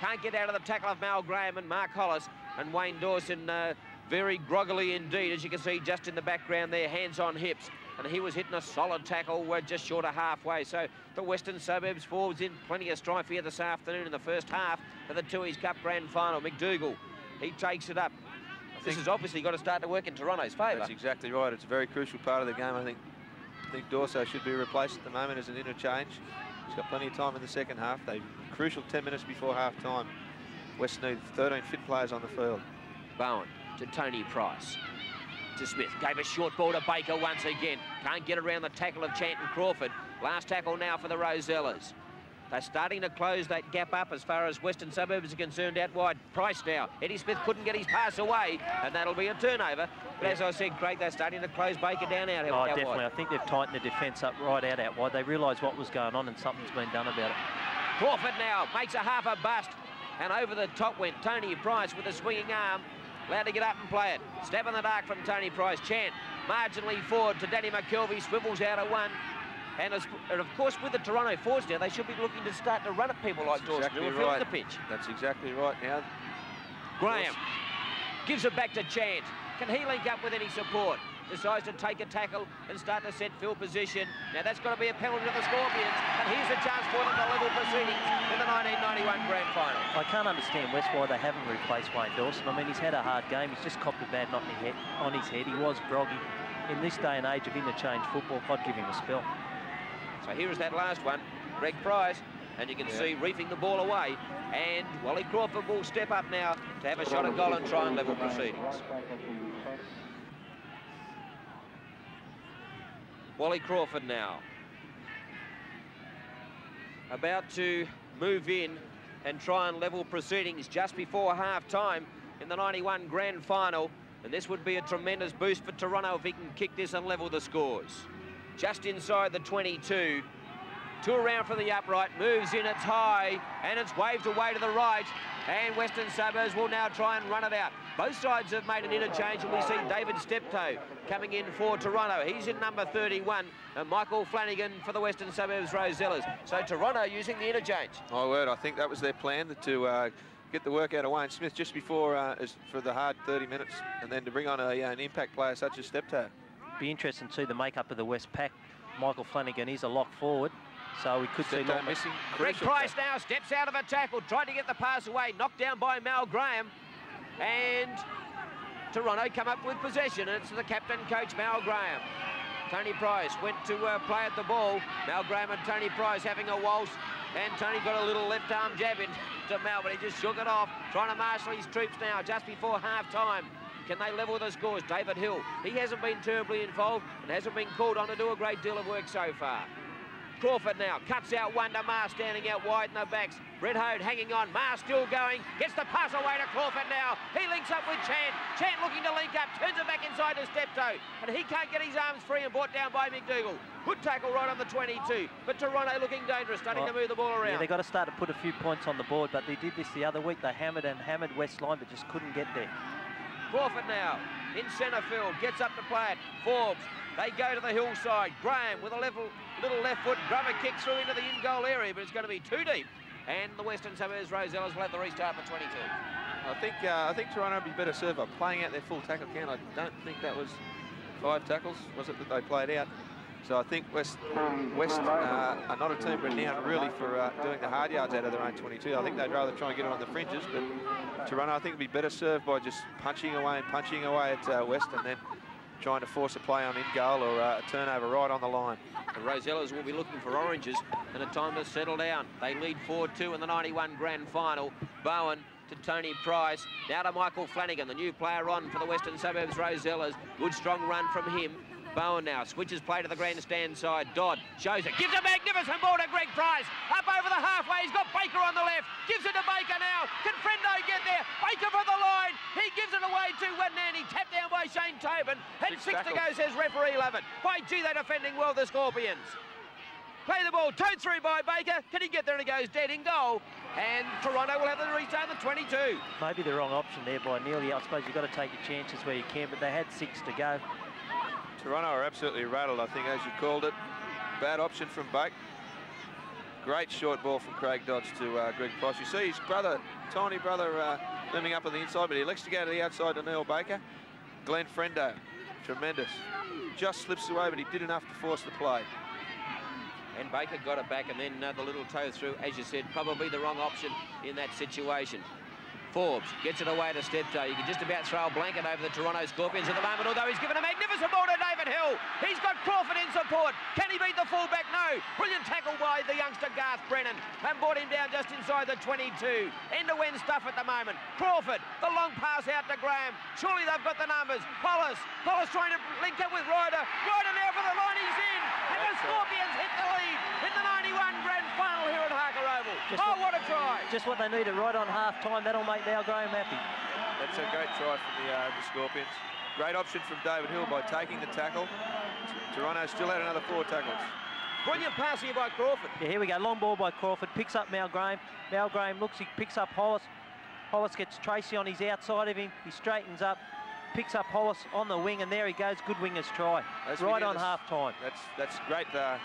Can't get out of the tackle of Mal Graham and Mark Hollis. And Wayne Dawson uh, very groggily indeed, as you can see just in the background there, hands on hips. And he was hitting a solid tackle, we're just short of halfway. So the Western Suburbs forwards in plenty of strife here this afternoon in the first half of the Tooheys Cup Grand Final. McDougall, he takes it up. This has obviously got to start to work in Toronto's favour. That's exactly right. It's a very crucial part of the game. I think I think Dawson should be replaced at the moment as an interchange. He's got plenty of time in the second half. They crucial 10 minutes before half time. West need 13 fit players on the field. Bowen to Tony Price. To Smith. Gave a short ball to Baker once again. Can't get around the tackle of Chanton Crawford. Last tackle now for the Rosellas. They're starting to close that gap up as far as Western Suburbs are concerned out wide. Price now. Eddie Smith couldn't get his pass away, and that'll be a turnover. But as I said, Craig, they're starting to close Baker down out, oh, out definitely. Wide. I think they've tightened the defence up right out out wide. They realise what was going on and something's been done about it. Crawford now makes a half a bust. And over the top went Tony Price with a swinging arm. Allowed to get up and play it. Step in the dark from Tony Price. Chant marginally forward to Danny McKelvey. Swivels out of one. And, as, and, of course, with the Toronto Forwards now, they should be looking to start to run at people like Dawson exactly who right. the pitch. That's exactly right now. Graham gives it back to Chant. Can he link up with any support? Decides to take a tackle and start to set field position. Now that's got to be a penalty to the Scorpions. And here's a chance for them to level proceedings in the 1991 Grand Final. I can't understand West why they haven't replaced Wayne Dawson. I mean, he's had a hard game. He's just copped a bad knock on his head. He was groggy. In this day and age of interchange football, I'd give him a spell. So here is that last one, Greg Price, and you can yeah. see reefing the ball away. And Wally Crawford will step up now to have a shot at goal and try and level proceedings. Wally Crawford now. About to move in and try and level proceedings just before half-time in the 91 grand final. And this would be a tremendous boost for Toronto if he can kick this and level the scores. Just inside the 22. Two around for the upright, moves in, it's high, and it's waved away to the right. And Western Suburbs will now try and run it out. Both sides have made an interchange, and we see David Steptoe coming in for Toronto. He's in number 31, and Michael Flanagan for the Western Suburbs Rosellas. So Toronto using the interchange. My word, I think that was their plan to uh, get the work out of Wayne Smith just before uh, for the hard 30 minutes, and then to bring on a, uh, an impact player such as Steptoe. Be interesting to see the makeup of the West pack. Michael Flanagan is a lock forward. So we could see Long missing. Greg Price now steps out of a tackle, tried to get the pass away, knocked down by Mal Graham. And Toronto come up with possession, and it's the captain coach, Mal Graham. Tony Price went to uh, play at the ball. Mal Graham and Tony Price having a waltz. And Tony got a little left arm jab into Mal, but he just shook it off, trying to marshal his troops now just before half time. Can they level the scores? David Hill, he hasn't been terribly involved and hasn't been called on to do a great deal of work so far. Crawford now cuts out one to Marr standing out wide in the backs. Brett Hode hanging on. Marr still going. Gets the pass away to Crawford now. He links up with Chant. Chant looking to link up. Turns it back inside to Steptoe. And he can't get his arms free and brought down by McDougall. Good tackle right on the 22. But Toronto looking dangerous, starting to move the ball around. Yeah, they've got to start to put a few points on the board, but they did this the other week. They hammered and hammered West Line, but just couldn't get there. Crawford now in centre field. Gets up to play it. Forbes. They go to the hillside. Graham with a level Little left foot grubber kick through into the in-goal area, but it's going to be too deep. And the Western Suburbs Rosellas will have the restart for 22. I think uh, I think Toronto would be better served by playing out their full tackle count. I don't think that was five tackles, was it, that they played out? So I think West West uh, are not a team renowned really for uh, doing the hard yards out of their own 22. I think they'd rather try and get it on the fringes, but Toronto I think would be better served by just punching away and punching away at uh, West and then trying to force a play on in goal or uh, a turnover right on the line. The Rosellas will be looking for oranges and a time to settle down. They lead 4-2 in the 91 grand final. Bowen to Tony Price. Now to Michael Flanagan, the new player on for the Western Suburbs Rosellas. Good strong run from him. Bowen now switches play to the grandstand side. Dodd shows it, gives a magnificent ball to Greg Price. Up over the halfway, he's got Baker on the left. Gives it to Baker now. Can Frendo get there? Baker for the line. He gives it away to Wadnani. Tapped down by Shane Tobin. And six, six to go, says referee Lovett. By gee, they're defending well, the Scorpions. Play the ball, towed through by Baker. Can he get there and he goes dead in goal? And Toronto will have the restart the 22. Maybe the wrong option there by Neely. I suppose you've got to take your chances where you can, but they had six to go. Toronto are absolutely rattled, I think, as you called it. Bad option from Bake. Great short ball from Craig Dodds to uh, Greg Price. You see his brother, tiny brother, uh, looming up on the inside, but he elects to go to the outside to Neil Baker. Glenn Frendo, tremendous. Just slips away, but he did enough to force the play. And Baker got it back, and then uh, the little toe through, as you said, probably the wrong option in that situation. Forbes gets it away to Steptoe. You can just about throw a blanket over the Toronto Scorpions at the moment, although he's given a magnificent ball to David Hill. He's got Crawford in support. Can he beat the fullback? No. Brilliant tackle by the youngster Garth Brennan and brought him down just inside the 22. End-to-end stuff at the moment. Crawford, the long pass out to Graham. Surely they've got the numbers. Hollis, Hollis trying to link up with Ryder. Ryder now for the line, he's in. And the Scorpions hit the lead in the 91 grand final here at Harker Oval. Just oh, what, what a try. Just what they needed right on half-time. That'll make Mal Graham happy. That's a great try from the, uh, the Scorpions. Great option from David Hill by taking the tackle. Toronto still had another four tackles. Brilliant pass here by Crawford. Yeah, here we go. Long ball by Crawford. Picks up Mal Graham. Mal Graham looks, he picks up Hollis. Hollis gets Tracy on his outside of him. He straightens up, picks up Hollis on the wing, and there he goes. Good wingers try. That's right on half time. That's that's great. Uh,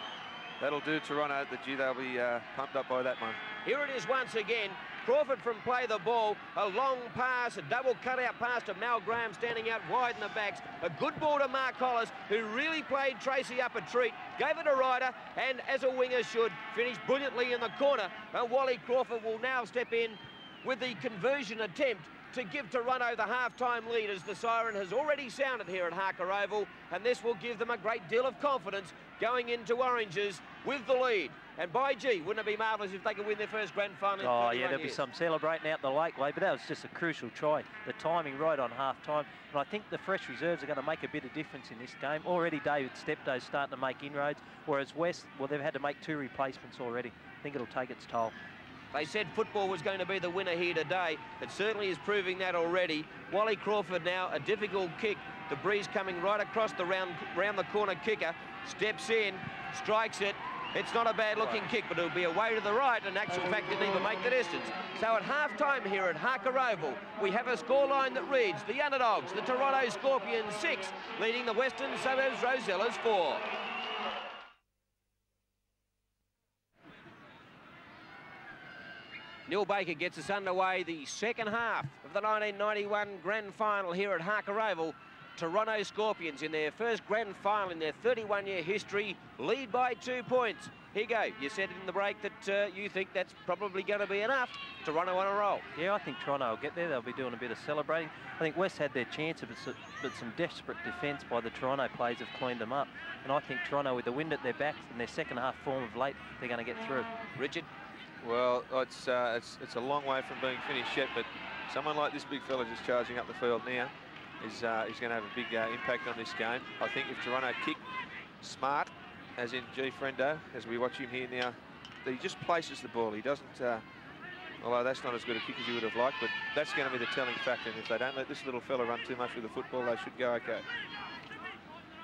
that'll do Toronto. The G, they'll be uh, pumped up by that one. Here it is once again. Crawford from play the ball, a long pass, a double cutout pass to Mal Graham standing out wide in the backs. A good ball to Mark Hollis, who really played Tracy up a treat, gave it a rider, and as a winger should, finished brilliantly in the corner. And Wally Crawford will now step in with the conversion attempt to give to Toronto the half-time lead as the siren has already sounded here at Harker Oval, and this will give them a great deal of confidence going into Oranges with the lead. And by gee, wouldn't it be marvellous if they could win their first grand final Oh, yeah, there'll be some celebrating out the lakeway, but that was just a crucial try. The timing right on half-time. And I think the fresh reserves are going to make a bit of difference in this game. Already David Steptoe's starting to make inroads, whereas West, well, they've had to make two replacements already. I think it'll take its toll. They said football was going to be the winner here today. It certainly is proving that already. Wally Crawford now, a difficult kick. The breeze coming right across the round, round the corner kicker. Steps in, strikes it, it's not a bad looking kick, but it'll be away to the right. In actual fact, didn't even make the distance. So at half time here at Harker Oval, we have a scoreline that reads the underdogs, the Toronto Scorpions, six, leading the Western Suburbs Rosellas, four. Neil Baker gets us underway the second half of the 1991 grand final here at Harker Oval. Toronto Scorpions in their first grand final in their 31-year history lead by two points. Here you go. You said in the break that uh, you think that's probably going to be enough. Toronto on a roll. Yeah, I think Toronto will get there. They'll be doing a bit of celebrating. I think West had their chance, but, but some desperate defence by the Toronto players have cleaned them up. And I think Toronto, with the wind at their backs and their second half form of late, they're going to get through. Richard? Well, it's, uh, it's, it's a long way from being finished yet, but someone like this big fella just charging up the field now is, uh, is going to have a big uh, impact on this game. I think if Toronto kick smart, as in G. Frendo, as we watch him here now, he just places the ball. He doesn't, uh, although that's not as good a kick as you would have liked, but that's going to be the telling factor. And if they don't let this little fella run too much with the football, they should go okay.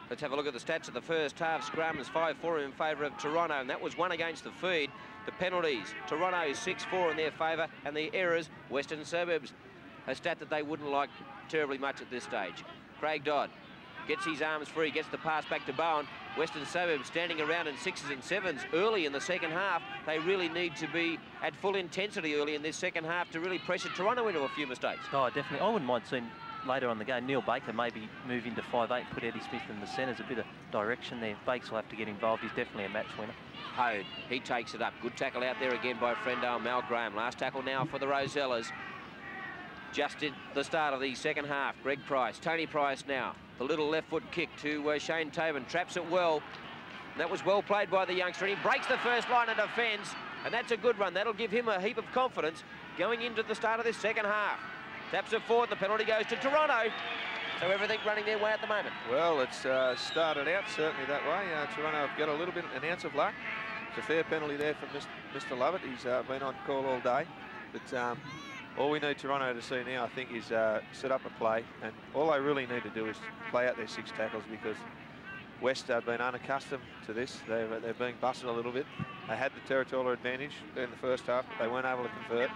Let's have a look at the stats of the first half. Scrum is 5-4 in favour of Toronto, and that was one against the feed. The penalties, Toronto is 6-4 in their favour, and the errors, Western Suburbs, a stat that they wouldn't like terribly much at this stage. Craig Dodd gets his arms free, gets the pass back to Bowen. Western Suburbs standing around in sixes and sevens early in the second half. They really need to be at full intensity early in this second half to really pressure Toronto into a few mistakes. Oh, definitely. I wouldn't mind seeing later on the game, Neil Baker maybe move into 5'8", put Eddie Smith in the centres, a bit of direction there. Bakes will have to get involved. He's definitely a match winner. Hode, he takes it up. Good tackle out there again by Frendo Mal Graham. Last tackle now for the Rosellas. Just at the start of the second half, Greg Price, Tony Price now. The little left foot kick to uh, Shane Tobin, traps it well. That was well played by the youngster. He breaks the first line of defence, and that's a good run. That'll give him a heap of confidence going into the start of this second half. Taps it forward, the penalty goes to Toronto. So everything running their way at the moment. Well, it's uh, started out certainly that way. Uh, Toronto have got a little bit, an ounce of luck. It's a fair penalty there from Mr. Lovett. He's uh, been on call all day. But um, all we need Toronto to see now, I think, is uh, set up a play. And all they really need to do is play out their six tackles because West have been unaccustomed to this. They're, they're being busted a little bit. They had the territorial advantage in the first half, but they weren't able to convert.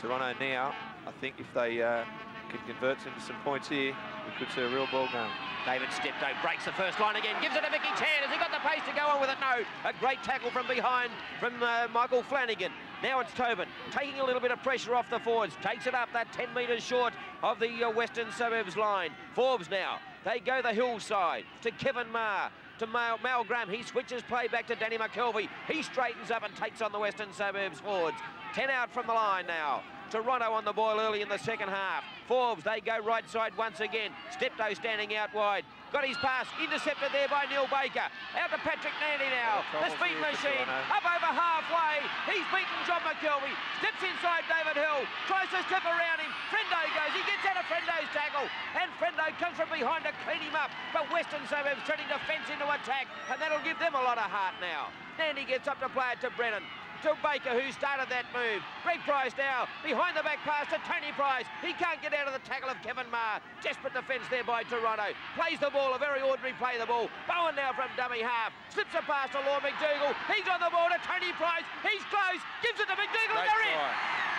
Toronto now, I think if they uh, can convert into some points here, we could see a real ball game. David Steptoe breaks the first line again, gives it to Mickey Chant. Has he got the pace to go on with it? No. A great tackle from behind from uh, Michael Flanagan. Now it's Tobin taking a little bit of pressure off the forwards. Takes it up that 10 metres short of the uh, Western Suburbs line. Forbes now. They go the hillside to Kevin Marr to Mal, Mal Graham. He switches play back to Danny McKelvey. He straightens up and takes on the Western Suburbs forwards. 10 out from the line now. Toronto on the ball early in the second half. Forbes, they go right side once again. Steptoe standing out wide. Got his pass intercepted there by Neil Baker. Out to Patrick Nandy now. The speed machine up over halfway. He's beaten John McKelvey. Steps inside David Hill. Tries to step around him. Frendo goes. He gets out of Frendo's tackle. And Frendo comes from behind to clean him up. But Western Suburbs turning defence into attack. And that'll give them a lot of heart now. Nandy gets up to play it to Brennan to Baker, who started that move. Greg Price now, behind the back pass to Tony Price. He can't get out of the tackle of Kevin Marr. Desperate defence there by Toronto. Plays the ball, a very ordinary play the ball. Bowen now from dummy half. Slips a pass to Lorne McDougall. He's on the ball to Tony Price. He's close. Gives it to McDougall. Great try. in.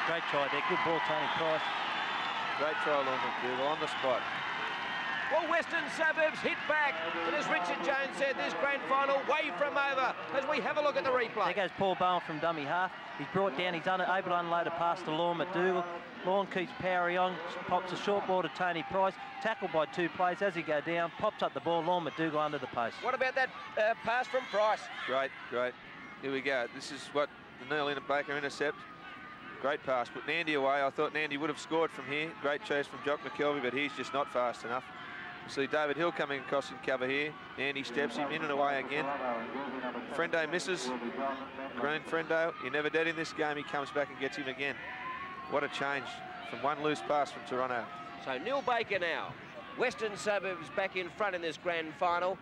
Great try there. Good ball, Tony Price. Great try, Lorne McDougall, on the spot. Well, Western Suburbs hit back. And as Richard Jones said, this grand final way from over as we have a look at the replay. There goes Paul Bowen from dummy half. He's brought down, he's able to unload a pass to Lorne McDougall. Lorne keeps powering on, pops a short ball to Tony Price, tackled by two players as he go down, pops up the ball, Lorne McDougall under the post. What about that uh, pass from Price? Great, great. Here we go. This is what the Neil Baker intercept. Great pass, put Nandy away. I thought Nandy would have scored from here. Great chase from Jock McKelvey, but he's just not fast enough. See David Hill coming across in cover here. Nandy steps him in and away again. Frendo misses. Glenn Frendo, you're never dead in this game. He comes back and gets him again. What a change from one loose pass from Toronto. So Neil Baker now. Western Suburbs back in front in this grand final.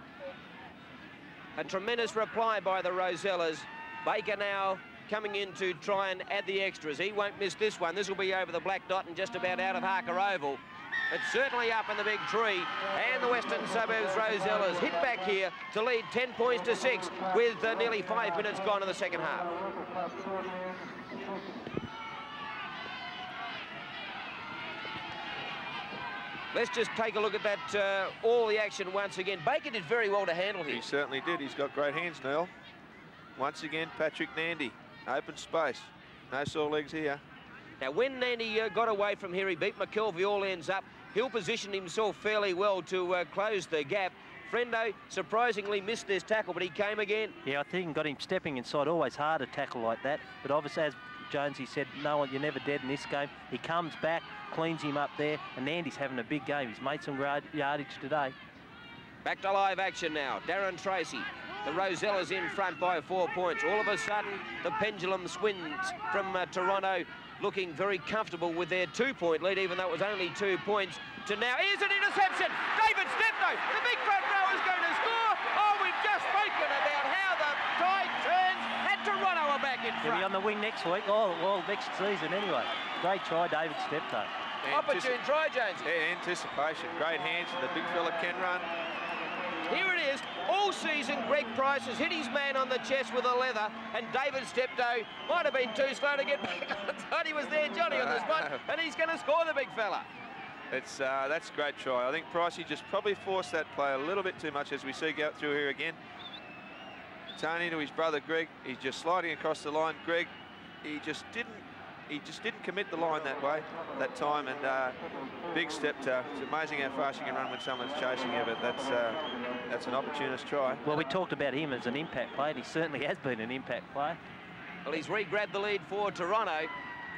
A tremendous reply by the Rosellas. Baker now coming in to try and add the extras. He won't miss this one. This will be over the black dot and just about out of Harker Oval. It's certainly up in the big tree. And the Western Suburbs Rosellas hit back here to lead 10 points to 6 with uh, nearly five minutes gone in the second half. Let's just take a look at that, uh, all the action once again. Baker did very well to handle him. He certainly did. He's got great hands, Neil. Once again, Patrick Nandy. Open space. No sore legs here. Now, when Nandy uh, got away from here, he beat McKelvey all ends up. He'll position himself fairly well to uh, close the gap. Frendo surprisingly missed this tackle, but he came again. Yeah, I think got him stepping inside. Always hard to tackle like that. But obviously, as Jonesy said, no one, you're never dead in this game. He comes back, cleans him up there, and Nandy's having a big game. He's made some yardage today. Back to live action now. Darren Tracy the Rosellas in front by four points. All of a sudden, the pendulum swings from uh, Toronto, looking very comfortable with their two-point lead, even though it was only two points, to now. Here's an interception. David Steptoe, the big front row is going to score. Oh, we've just spoken about how the tide turns, and Toronto are back in front. He'll be on the wing next week, oh, all, all next season anyway. Great try, David Steptoe. Opportune try, Jones. Yeah, anticipation. Great hands, and the big fella can run. Here it is. All season, Greg Price has hit his man on the chest with a leather, and David Steptoe might have been too slow to get back. I thought he was there, Johnny, on the spot, and he's going to score the big fella. It's uh, That's a great try. I think Pricey just probably forced that play a little bit too much as we see go through here again. Tony to his brother Greg, he's just sliding across the line. Greg, he just didn't he just didn't commit the line that way, that time, and uh, big step to, it's amazing how fast you can run when someone's chasing you, but that's uh, that's an opportunist try. Well, we talked about him as an impact player, he certainly has been an impact player. Well, he's re-grabbed the lead for Toronto,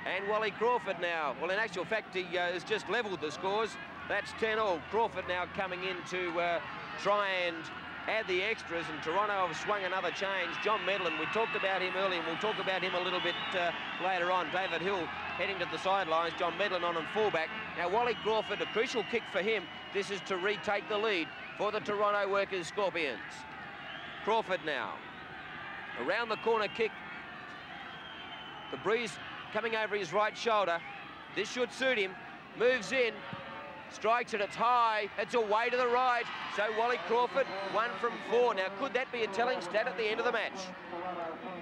and Wally Crawford now, well, in actual fact, he uh, has just levelled the scores. That's 10 all. Crawford now coming in to uh, try and add the extras, and Toronto have swung another change. John Medlin, we talked about him earlier, and we'll talk about him a little bit uh, later on. David Hill heading to the sidelines, John Medlin on in fullback. Now, Wally Crawford, a crucial kick for him. This is to retake the lead for the Toronto Workers Scorpions. Crawford now. Around the corner kick. The breeze coming over his right shoulder. This should suit him. Moves in. Strikes it, it's high, it's away to the right. So Wally Crawford, one from four. Now, could that be a telling stat at the end of the match?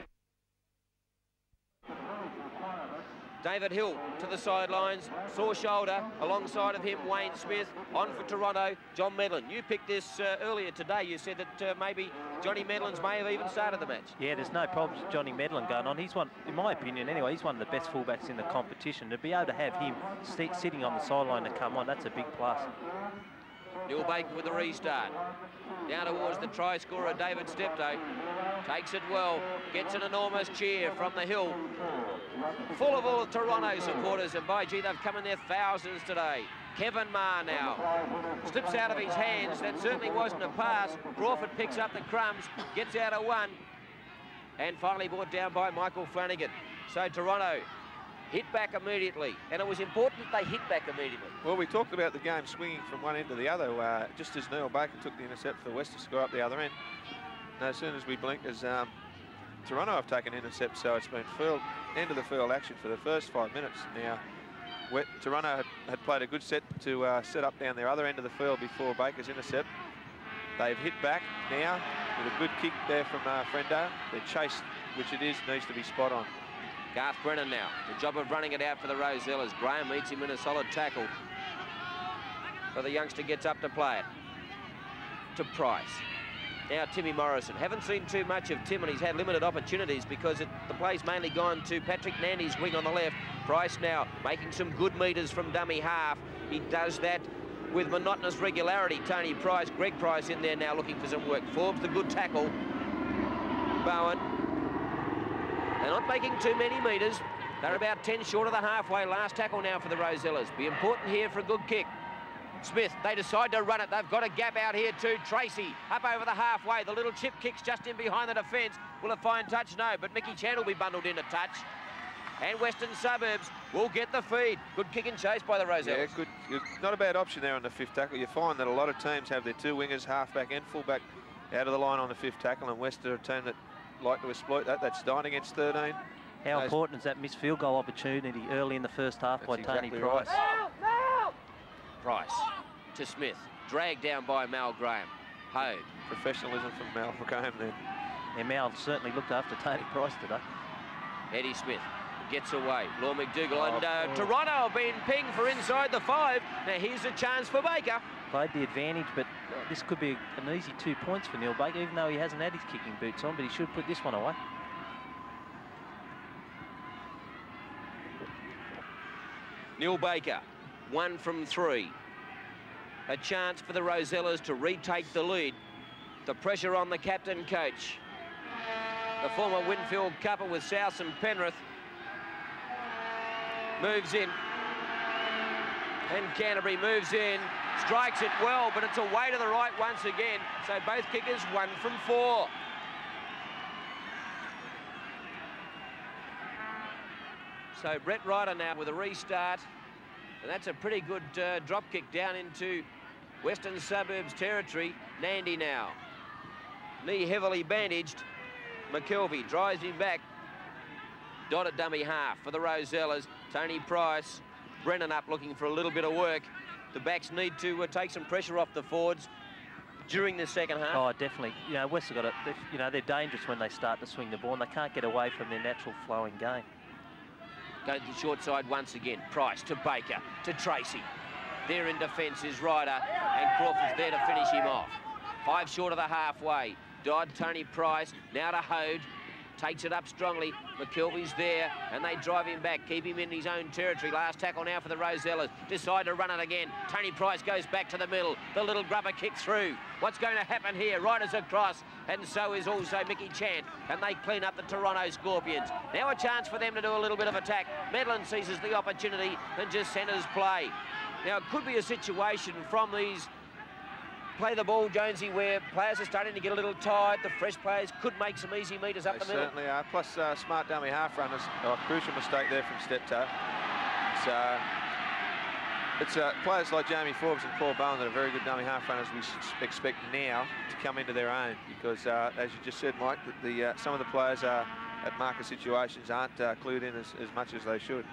David Hill to the sidelines, sore shoulder. Alongside of him, Wayne Smith. On for Toronto, John Medlin. You picked this uh, earlier today. You said that uh, maybe Johnny Medlin's may have even started the match. Yeah, there's no problems with Johnny Medlin going on. He's one, in my opinion anyway, he's one of the best fullbacks in the competition. To be able to have him sitting on the sideline to come on, that's a big plus. Neil Baker with the restart. Down towards the try scorer, David Steptoe. Takes it well, gets an enormous cheer from the hill. Full of all the Toronto supporters, and by gee, they've come in their thousands today. Kevin Marr now slips out of his hands. That certainly wasn't a pass. Crawford picks up the crumbs, gets out of one, and finally brought down by Michael Flanagan. So Toronto hit back immediately, and it was important that they hit back immediately. Well, we talked about the game swinging from one end to the other, uh, just as Neil Baker took the intercept for the West to score up the other end. And as soon as we blink, as um, Toronto have taken intercept, so it's been field, end of the field action for the first five minutes. Now, Toronto had, had, played a good set to uh, set up down their other end of the field before Baker's intercept. They've hit back now with a good kick there from uh, Frendo. Their chase, which it is, needs to be spot on. Garth Brennan now. The job of running it out for the Rosellas. Graham meets him in a solid tackle. But the youngster gets up to play it. To Price. Now Timmy Morrison. Haven't seen too much of Tim and he's had limited opportunities because it, the play's mainly gone to Patrick Nandy's wing on the left. Price now making some good meters from dummy half. He does that with monotonous regularity. Tony Price, Greg Price in there now looking for some work. Forbes the good tackle. Bowen they're not making too many metres. They're about 10 short of the halfway. Last tackle now for the Rosellas. Be important here for a good kick. Smith, they decide to run it. They've got a gap out here too. Tracy up over the halfway. The little chip kicks just in behind the defence. Will it find touch? No, but Mickey Chant will be bundled in a touch. And Western Suburbs will get the feed. Good kick and chase by the Rosellas. Yeah, good, good. Not a bad option there on the fifth tackle. You find that a lot of teams have their two wingers, halfback and fullback, out of the line on the fifth tackle, and Western are a team that like to exploit that. That's 9 against 13. How important is that missed field goal opportunity early in the first half by Tony exactly Price? Right. Price to Smith. Dragged down by Mal Graham. Hode. Professionalism from Mal Graham then. Yeah, Mal certainly looked after Tony Price today. Eddie Smith gets away. Lorne McDougall Oh, and uh, poor. Toronto have been pinged for inside the five. Now here's a chance for Baker. Played the advantage, but this could be an easy two points for Neil Baker, even though he hasn't had his kicking boots on, but he should put this one away. Neil Baker, one from three. A chance for the Rosellas to retake the lead. The pressure on the captain coach. The former Winfield Cupper with South and Penrith moves in. And Canterbury moves in, strikes it well, but it's away to the right once again. So both kickers one from four. So Brett Ryder now with a restart. And that's a pretty good uh, drop kick down into Western Suburbs territory. Nandy now. Knee heavily bandaged. McKelvey drives him back. Dotted dummy half for the Rosellas. Tony Price. Brennan up looking for a little bit of work. The backs need to uh, take some pressure off the forwards during the second half. Oh, definitely. You know, West have got it. You know, they're dangerous when they start to swing the ball, and they can't get away from their natural flowing game. Go to the short side once again. Price to Baker, to Tracy. There in defence is Ryder, and Crawford's there to finish him off. Five short of the halfway. Dodd, Tony Price, now to Hode. Takes it up strongly. McKelvey's there, and they drive him back, keep him in his own territory. Last tackle now for the Rosellas. Decide to run it again. Tony Price goes back to the middle. The little grubber kicks through. What's going to happen here? Riders across, and so is also Mickey Chant, and they clean up the Toronto Scorpions. Now a chance for them to do a little bit of attack. Medlin seizes the opportunity and just centres play. Now it could be a situation from these play the ball, Jonesy, where players are starting to get a little tired. The fresh players could make some easy meters up They the middle. certainly are. Plus, uh, smart dummy half runners. Oh, crucial mistake there from Steptoe. It's, uh, it's uh, players like Jamie Forbes and Paul Bowen that are very good dummy half runners we expect now to come into their own because, uh, as you just said, Mike, that the uh, some of the players are at marker situations aren't uh, clued in as, as much as they should.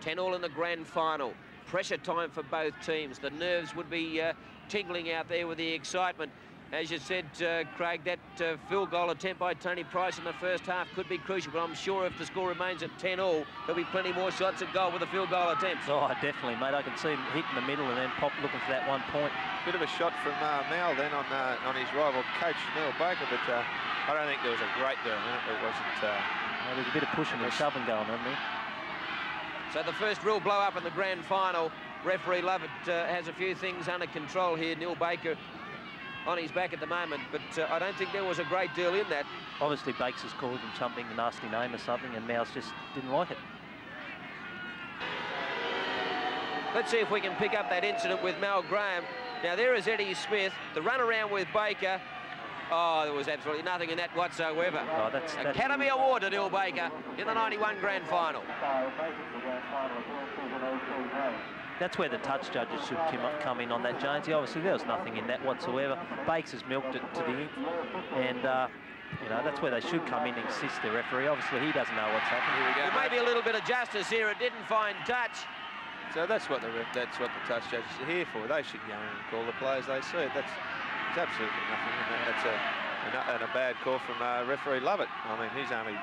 10 all in the grand final. Pressure time for both teams. The nerves would be uh, tingling out there with the excitement. As you said, uh, Craig, that uh, field goal attempt by Tony Price in the first half could be crucial, but I'm sure if the score remains at 10 all, there'll be plenty more shots at goal with the field goal attempts. Oh, definitely, mate. I can see him hitting the middle and then pop looking for that one point. Bit of a shot from uh, Mal then on uh, on his rival coach Neil Baker, but uh, I don't think there was a great deal in it. It wasn't. Uh, Oh, there's a bit of pushing and Yes. shoving going on there. So the first real blow up in the grand final. Referee Lovett uh, has a few things under control here. Neil Baker on his back at the moment, but uh, I don't think there was a great deal in that. Obviously, Bakes has called him something, a nasty name or something, and Mouse just didn't like it. Let's see if we can pick up that incident with Mal Graham. Now there is Eddie Smith, the run around with Baker. Oh, there was absolutely nothing in that whatsoever. Oh, that's, that's Academy Award to Neil Baker in the 91 grand final. That's where the touch judges should come- come in on that, Jonesy. Obviously, there was nothing in that whatsoever. Bakes has milked it to the ink, and uh, you know that's where they should come in and assist the referee. Obviously, he doesn't know what's happening. There may be a little bit of justice here. It didn't find touch. So that's what the ref- that's what the touch judges are here for. They should go in and call the players they see. That's there's absolutely nothing in that. That's a and a, and a bad call from uh, referee Lovett. I mean, he's only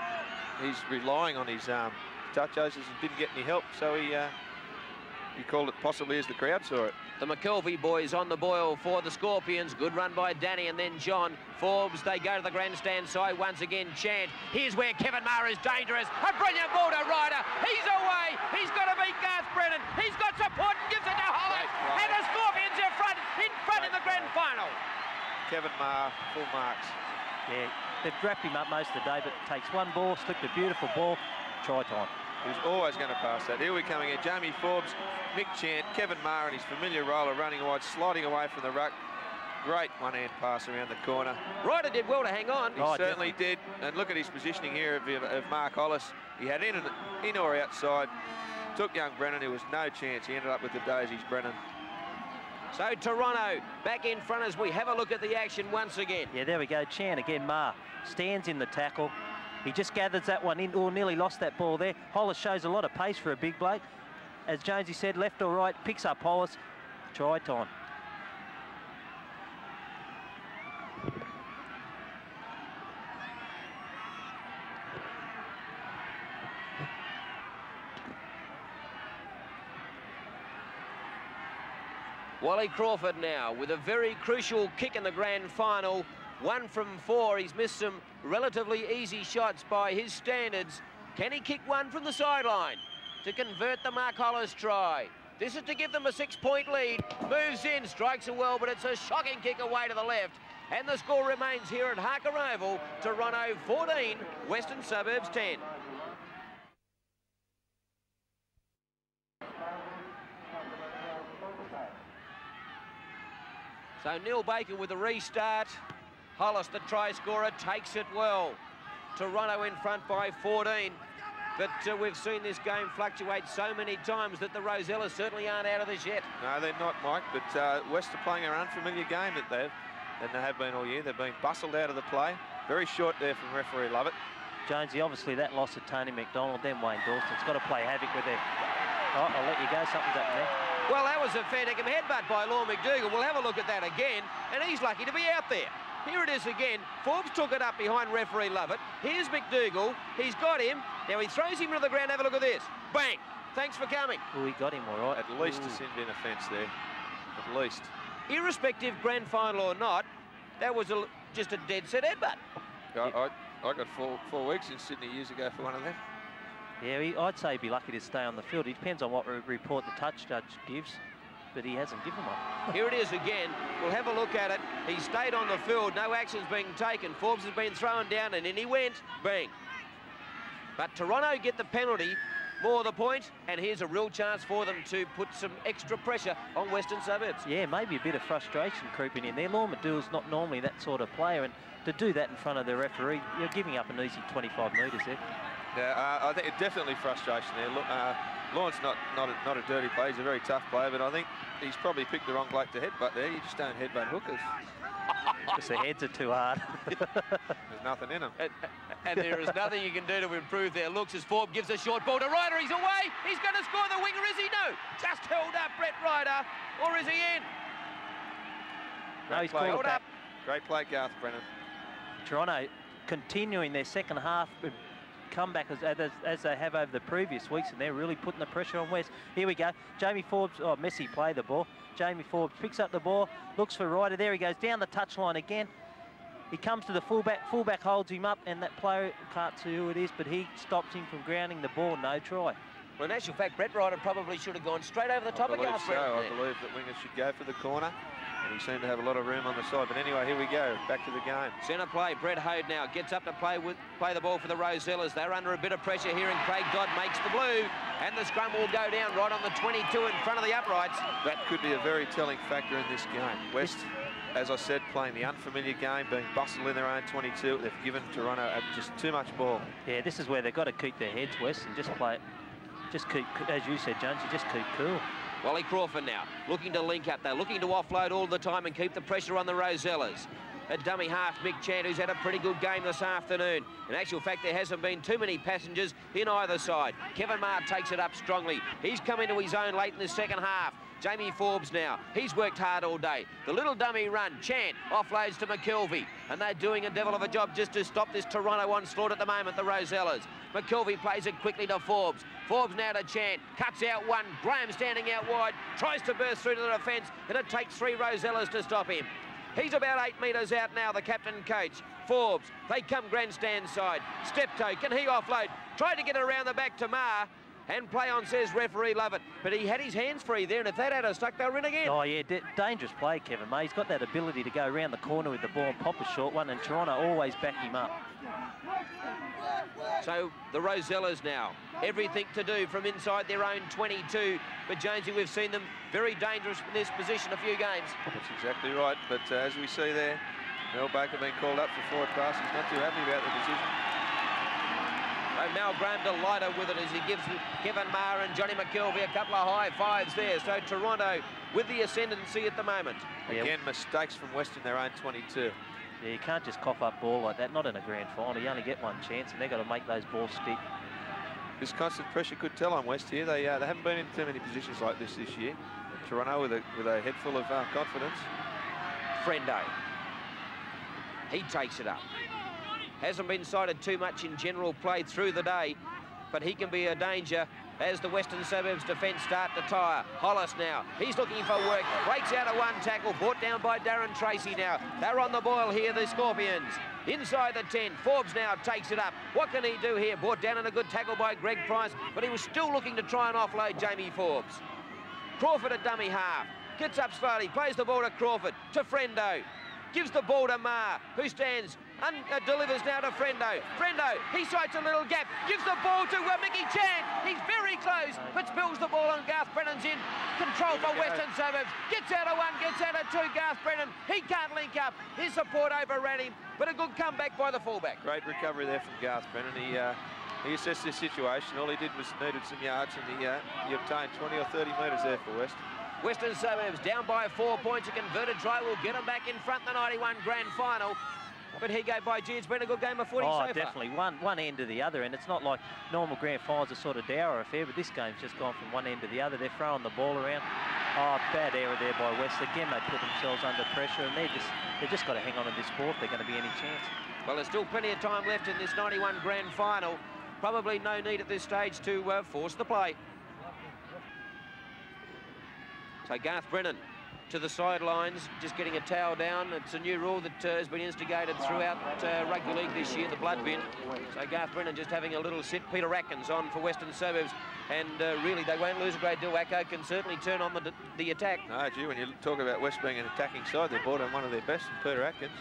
he's relying on his um, touch judges and didn't get any help, so he uh, he called it possibly as the crowd saw it. The McKelvey boys on the boil for the Scorpions. Good run by Danny and then John. Forbes, they go to the grandstand side once again. Chant. Here's where Kevin Marr is dangerous. A brilliant ball to Ryder. He's away. He's got to beat Garth Brennan. He's got support and gives it to Holland. And the Scorpions are front, in front in the grand final. Kevin Marr, full marks. Yeah, they've wrapped him up most of the day, but takes one ball, slipped a beautiful ball, try time. He was always going to pass that. Here we come again. Jamie Forbes, Mick Chant, Kevin Marr and his familiar role of running wide, sliding away from the ruck. Great one-hand pass around the corner. Ryder did well to hang on. He oh, certainly definitely. did. And look at his positioning here of, of Mark Hollis. He had in, and, in or outside. Took young Brennan, there was no chance. He ended up with the daisies, Brennan. So Toronto back in front as we have a look at the action once again. Yeah, there we go. Chant again, Marr stands in the tackle. He just gathers that one in, or nearly lost that ball there. Hollis shows a lot of pace for a big bloke. As Jonesy said, left or right, picks up Hollis. Try time. Wally Crawford now with a very crucial kick in the grand final. One from four. He's missed some relatively easy shots by his standards. Can he kick one from the sideline to convert the Mark Hollis try? This is to give them a six-point lead. Moves in, strikes it well, but it's a shocking kick away to the left. And the score remains here at Harker Oval. Toronto 14, Western Suburbs 10. So Neil Baker with a restart. Hollis, the try scorer, takes it well. Toronto in front by 14. But uh, we've seen this game fluctuate so many times that the Rosellas certainly aren't out of this yet. No, they're not, Mike. But uh, West are playing an unfamiliar game that they've than they have been all year. They've been bustled out of the play. Very short there from referee Lovett. Jonesy, obviously that loss of Tony McDonald, then Wayne Dawson's got to play havoc with it. Oh, I'll let you go. Something's up there. Well, that was a fair dinkum headbutt by Lorne McDougall. We'll have a look at that again, and he's lucky to be out there. Here it is again. Forbes took it up behind referee Lovett. Here's McDougall. He's got him. Now he throws him to the ground. Have a look at this. Bang. Thanks for coming. Oh, he got him all right. At least Ooh. a sinned in offence there. At least. Irrespective grand final or not, that was a, just a dead set headbutt. I, I, I got four, four weeks in Sydney years ago for one of them. Yeah, he, I'd say he'd be lucky to stay on the field. It depends on what re report the touch judge gives, but he hasn't given one. Here it is again. We'll have a look at it. He stayed on the field. No action's being taken. Forbes has been thrown down, and in he went. Bang. But Toronto get the penalty. More the point, and here's a real chance for them to put some extra pressure on Western Suburbs. Yeah, maybe a bit of frustration creeping in there. Lorne McDougall's not normally that sort of player, and to do that in front of the referee, you're giving up an easy 25 metres there. Yeah, uh, I think it's definitely frustration there. Look, uh, Lawrence not not a, not a dirty player. He's a very tough player, but I think he's probably picked the wrong bloke to headbutt there. You just don't headbutt hookers. Because the heads are too hard. There's nothing in them. And, and, there is nothing you can do to improve their looks as Forbes gives a short ball to Ryder. He's away. He's going to score the winger, is he? No. Just held up Brett Ryder. Or is he in? Great no, he's play. caught up. Great play, Garth Brennan. Toronto continuing their second half comeback as, as, as, they have over the previous weeks, and they're really putting the pressure on West. Here we go. Jamie Forbes, oh, Messi play the ball. Jamie Forbes picks up the ball, looks for Ryder. There he goes, down the touchline again. He comes to the fullback, fullback holds him up, and that player, can't see who it is, but he stops him from grounding the ball, no try. Well, in actual fact, Brett Ryder probably should have gone straight over the top of Garth so. I believe that wingers should go for the corner. And he seemed to have a lot of room on the side. But anyway, here we go. Back to the game. Centre play. Brett Hode now gets up to play with play the ball for the Rosellas. They're under a bit of pressure here, and Craig Dodd makes the blue. And the scrum will go down right on the 22 in front of the uprights. That could be a very telling factor in this game. West, as I said, playing the unfamiliar game, being bustled in their own 22. They've given Toronto just too much ball. Yeah, this is where they've got to keep their heads, West, and just play it. Just keep, as you said, Jones, you just keep cool. Wally Crawford now looking to link up. They're looking to offload all the time and keep the pressure on the Rosellas. A dummy half, Mick Chant, who's had a pretty good game this afternoon. In actual fact, there hasn't been too many passengers in either side. Kevin Marr takes it up strongly. He's come into his own late in the second half. Jamie Forbes now. He's worked hard all day. The little dummy run. Chant offloads to McKelvey. And they're doing a devil of a job just to stop this Toronto onslaught at the moment, the Rosellas. McKelvey plays it quickly to Forbes. Forbes now to Chant. Cuts out one. Graham standing out wide. Tries to burst through to the defence. And it takes three Rosellas to stop him. He's about eight metres out now, the captain coach. Forbes, they come grandstand side. Steptoe, can he offload? Tried to get around the back to Marr. And play on, says referee Lovett. But he had his hands free there, and if that had a stuck, they were in again. Oh, yeah, dangerous play, Kevin Marr. He's got that ability to go around the corner with the ball and pop a short one, and Toronto always back him up. So the Rosellas now, everything to do from inside their own 22. But Jonesy, we've seen them very dangerous from this position a few games. That's exactly right. But uh, as we see there, Mel Baker being called up for forward pass. He's not too happy about the decision. So Mal Graham delighted with it as he gives Kevin Marr and Johnny McKelvey a couple of high fives there. So Toronto with the ascendancy at the moment. Yeah. Again, mistakes from Western their own 22. Yeah, you can't just cough up ball like that, not in a grand final. You only get one chance, and they've got to make those balls stick. This constant pressure could tell on West here. They uh, they haven't been in too many positions like this this year. Toronto with a, with a head full of uh, confidence. Frendo. He takes it up. Hasn't been sighted too much in general play through the day, but he can be a danger as the Western Suburbs defence start to tire. Hollis now, he's looking for work, breaks out of one tackle, brought down by Darren Tracy now. They're on the boil here, the Scorpions. Inside the 10, Forbes now takes it up. What can he do here? Brought down in a good tackle by Greg Price, but he was still looking to try and offload Jamie Forbes. Crawford a dummy half. Gets up slowly, plays the ball to Crawford, to Frendo. Gives the ball to Marr, who stands and uh, delivers now to Frendo. Frendo, he sights a little gap, gives the ball to uh, Mickey Chant. He's very close, but spills the ball on Garth Brennan's in. Control for Western Suburbs. Gets out of one, gets out of two. Garth Brennan, he can't link up. His support overran him, but a good comeback by the fullback. Great recovery there from Garth Brennan. He uh, he assessed the situation. All he did was needed some yards, and he, uh, he obtained 20 or 30 metres there for West. Western Suburbs down by four points. A converted try will get them back in front the 91 grand final. But he gave by G. It's been a good game of footy oh, so definitely. One, one end to the other. And it's not like normal grand finals are sort of dour affair, but this game's just gone from one end to the other. They're throwing the ball around. Oh, bad error there by West. Again, they put themselves under pressure, and they're just, they've just got to hang on to this ball if they're going to be any chance. Well, there's still plenty of time left in this 91 grand final. Probably no need at this stage to uh, force the play. So Garth Brennan to the sidelines, just getting a towel down. It's a new rule that uh, has been instigated throughout uh, rugby league this year, the blood bin. So Garth Brennan just having a little sit. Peter Atkins on for Western Suburbs. And uh, really, they won't lose a great deal. Wacko can certainly turn on the, the attack. No, gee, when you talk about West being an attacking side, they've brought on one of their best, Peter Atkins.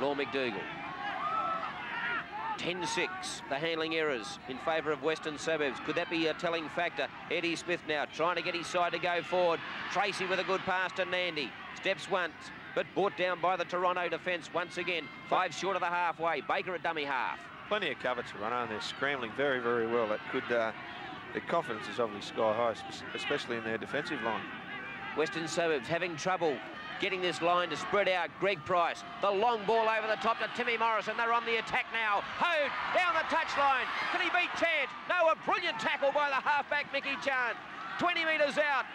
Lorne McDougall. 10-6, the handling errors in favour of Western Suburbs. Could that be a telling factor? Eddie Smith now trying to get his side to go forward. Tracy with a good pass to Nandy. Steps once, but brought down by the Toronto defence once again. Five short of the halfway. Baker at dummy half. Plenty of cover Toronto, and they're scrambling very, very well. That could, uh, their confidence is obviously sky high, especially in their defensive line. Western Suburbs having trouble getting this line to spread out. Greg Price, the long ball over the top to Timmy Morrison. They're on the attack now. Hode down the touchline. Can he beat Chant? No, a brilliant tackle by the halfback, Mickey Chant. 20 metres out.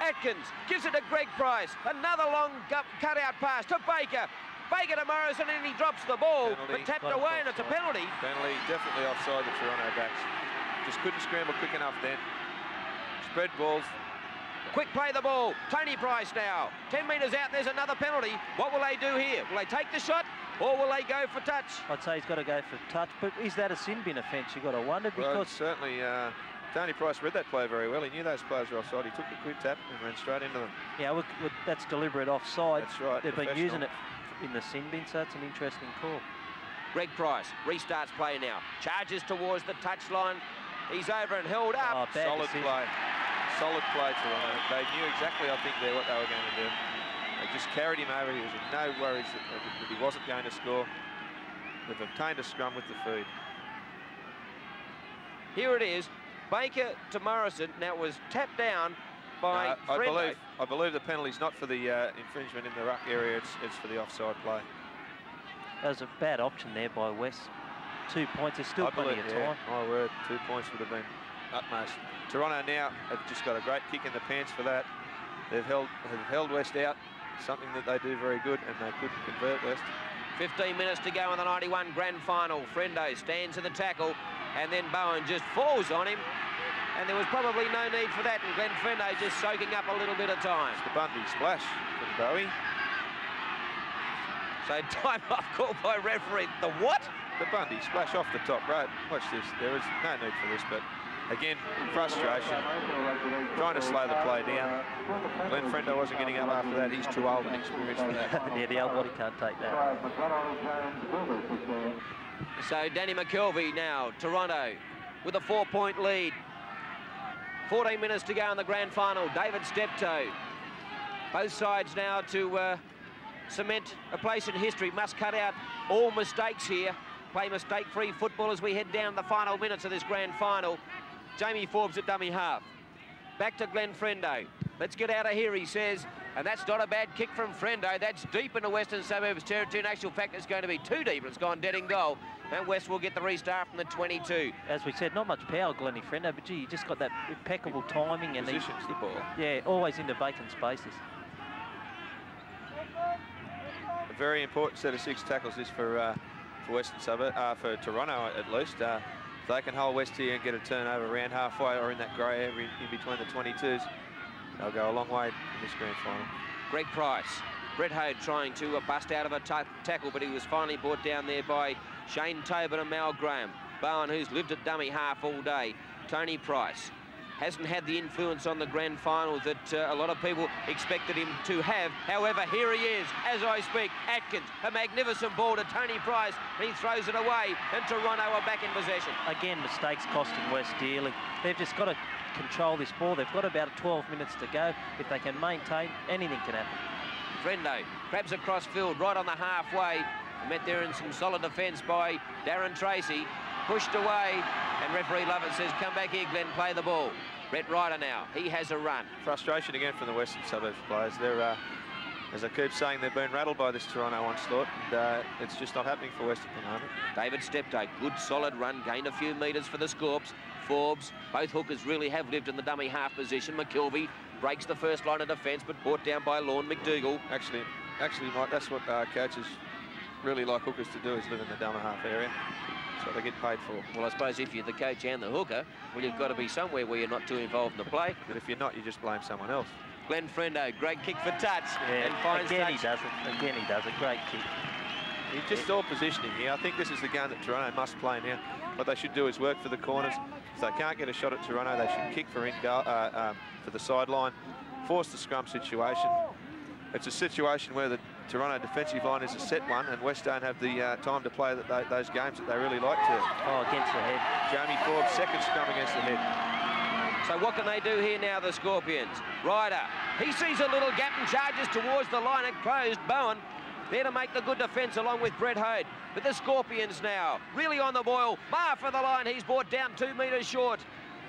Atkins gives it to Greg Price. Another long cut-out pass to Baker. Baker to Morrison and he drops the ball, penalty. but tapped away and it's a penalty. Penalty, definitely offside the Toronto backs. Just couldn't scramble quick enough then. Spread balls, Quick play the ball. Tony Price now. 10 metres out, there's another penalty. What will they do here? Will they take the shot or will they go for touch? I'd say he's got to go for touch, but is that a sin bin offence? You've got to wonder because... Well, certainly uh, Tony Price read that play very well. He knew those players were offside. He took the quick tap and ran straight into them. Yeah, well, that's deliberate offside. That's right. They've been using it in the sin bin, so that's an interesting call. Greg Price restarts play now. Charges towards the touchline. He's over and held up. Oh, Solid decision. play solid play Toronto. They knew exactly, I think, there what they were going to do. They just carried him over. He was in no worries that, that he wasn't going to score. They've obtained a scrum with the feed. Here it is. Baker to Morrison. Now it was tapped down by no, I believe I believe the penalty's not for the uh, infringement in the ruck area. It's, it's for the offside play. That was a bad option there by West. Two points. There's still I plenty believe, of time. Yeah, my word, two points would have been utmost. Toronto now have just got a great kick in the pants for that. They've held, have held West out, something that they do very good, and they couldn't convert West. 15 minutes to go in the 91 grand final. Frendo stands in the tackle, and then Bowen just falls on him. And there was probably no need for that, and Glenn Frendo just soaking up a little bit of time. It's the Bundy splash from Bowie. So time off call by referee. The what? The Bundy splash off the top right. Watch this. There is no need for this, but again, frustration, trying to slow the play down. Glenn Frendo wasn't getting up after that. He's too old and experienced for that. yeah, the old body can't take that. So Danny McKelvey now, Toronto, with a four-point lead. 14 minutes to go in the grand final. David Steptoe. Both sides now to uh, cement a place in history. Must cut out all mistakes here. Play mistake-free football as we head down the final minutes of this grand final. Jamie Forbes at dummy half. Back to Glenn Frendo. Let's get out of here, he says. And that's not a bad kick from Frendo. That's deep into Western Suburbs territory. In actual fact, it's going to be too deep. It's gone dead in goal. And West will get the restart from the 22. As we said, not much power, Glenny Frendo, but gee, you just got that impeccable timing and Positions the ball. Yeah, always into vacant spaces. A very important set of six tackles this for uh, for Western Suburbs, uh, for Toronto at least. Uh, if they can hold West here and get a turnover around halfway or in that grey area in, between the 22s, they'll go a long way in this grand final. Greg Price. Brett Hode trying to uh, bust out of a tackle, but he was finally brought down there by Shane Tobin and Mal Graham. Bowen, who's lived at dummy half all day. Tony Price hasn't had the influence on the grand final that uh, a lot of people expected him to have. However, here he is, as I speak, Atkins, a magnificent ball to Tony Price, he throws it away, and Toronto are back in possession. Again, mistakes costing West dearly. They've just got to control this ball. They've got about 12 minutes to go. If they can maintain, anything can happen. Frendo grabs across field right on the halfway. Met there in some solid defence by Darren Tracy. Pushed away, and referee Lovett says, come back here, Glenn, play the ball. Brett Ryder now, he has a run. Frustration again from the Western Suburbs players. They're, uh, as I keep saying, they've been rattled by this Toronto onslaught, and uh, it's just not happening for West at the moment. David Steptoe, good solid run, gained a few metres for the Scorps. Forbes, both hookers really have lived in the dummy half position. McKelvey breaks the first line of defence, but brought down by Lorne McDougall. Actually, actually, Mike, that's what uh, coaches really like hookers to do, is live in the dummy half area. That's what they get paid for. Well, I suppose if you're the coach and the hooker, well, you've got to be somewhere where you're not too involved in the play. But if you're not, you just blame someone else. Glenn Frendo, great kick for touch. Yeah, and finds again touch. he does it. Again he does a great kick. He's just all positioning here. I think this is the game that Toronto must play now. What they should do is work for the corners. If they can't get a shot at Toronto, they should kick for, in uh, um, for the sideline, force the scrum situation. It's a situation where the Toronto defensive line is a set one, and West don't have the uh, time to play that they, those games that they really like to. Oh, against the head. Jamie Forbes, second scrum against the head. So what can they do here now, the Scorpions? Ryder, he sees a little gap and charges towards the line and closed. Bowen there to make the good defence along with Brett Hode. But the Scorpions now, really on the boil. Marr for the line, he's brought down two metres short.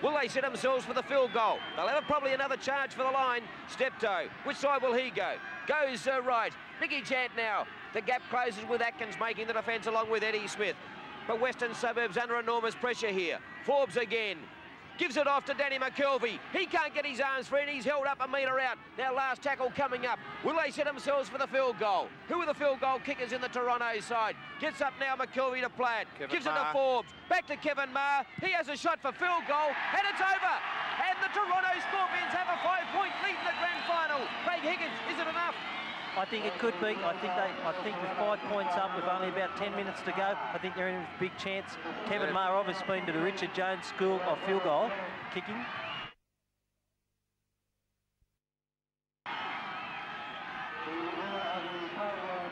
Will they set themselves for the field goal? They'll have probably another charge for the line. Steptoe, which side will he go? Goes uh, right. Mickey Chant now. The gap closes with Atkins making the defence along with Eddie Smith. But Western Suburbs under enormous pressure here. Forbes again. Gives it off to Danny McKelvey. He can't get his arms free and he's held up a metre out. Now last tackle coming up. Will they set themselves for the field goal? Who are the field goal kickers in the Toronto side? Gets up now McKelvey to play it. Kevin Gives it to Forbes. Back to Kevin Marr. He has a shot for field goal and it's over. And the Toronto Scorpions have a five-point lead in the grand final. Craig Higgins, is it enough? I think it could be. I think they. I think with five points up, with only about 10 minutes to go, I think they're in a big chance. Kevin Marr obviously been to the Richard Jones School of field goal kicking.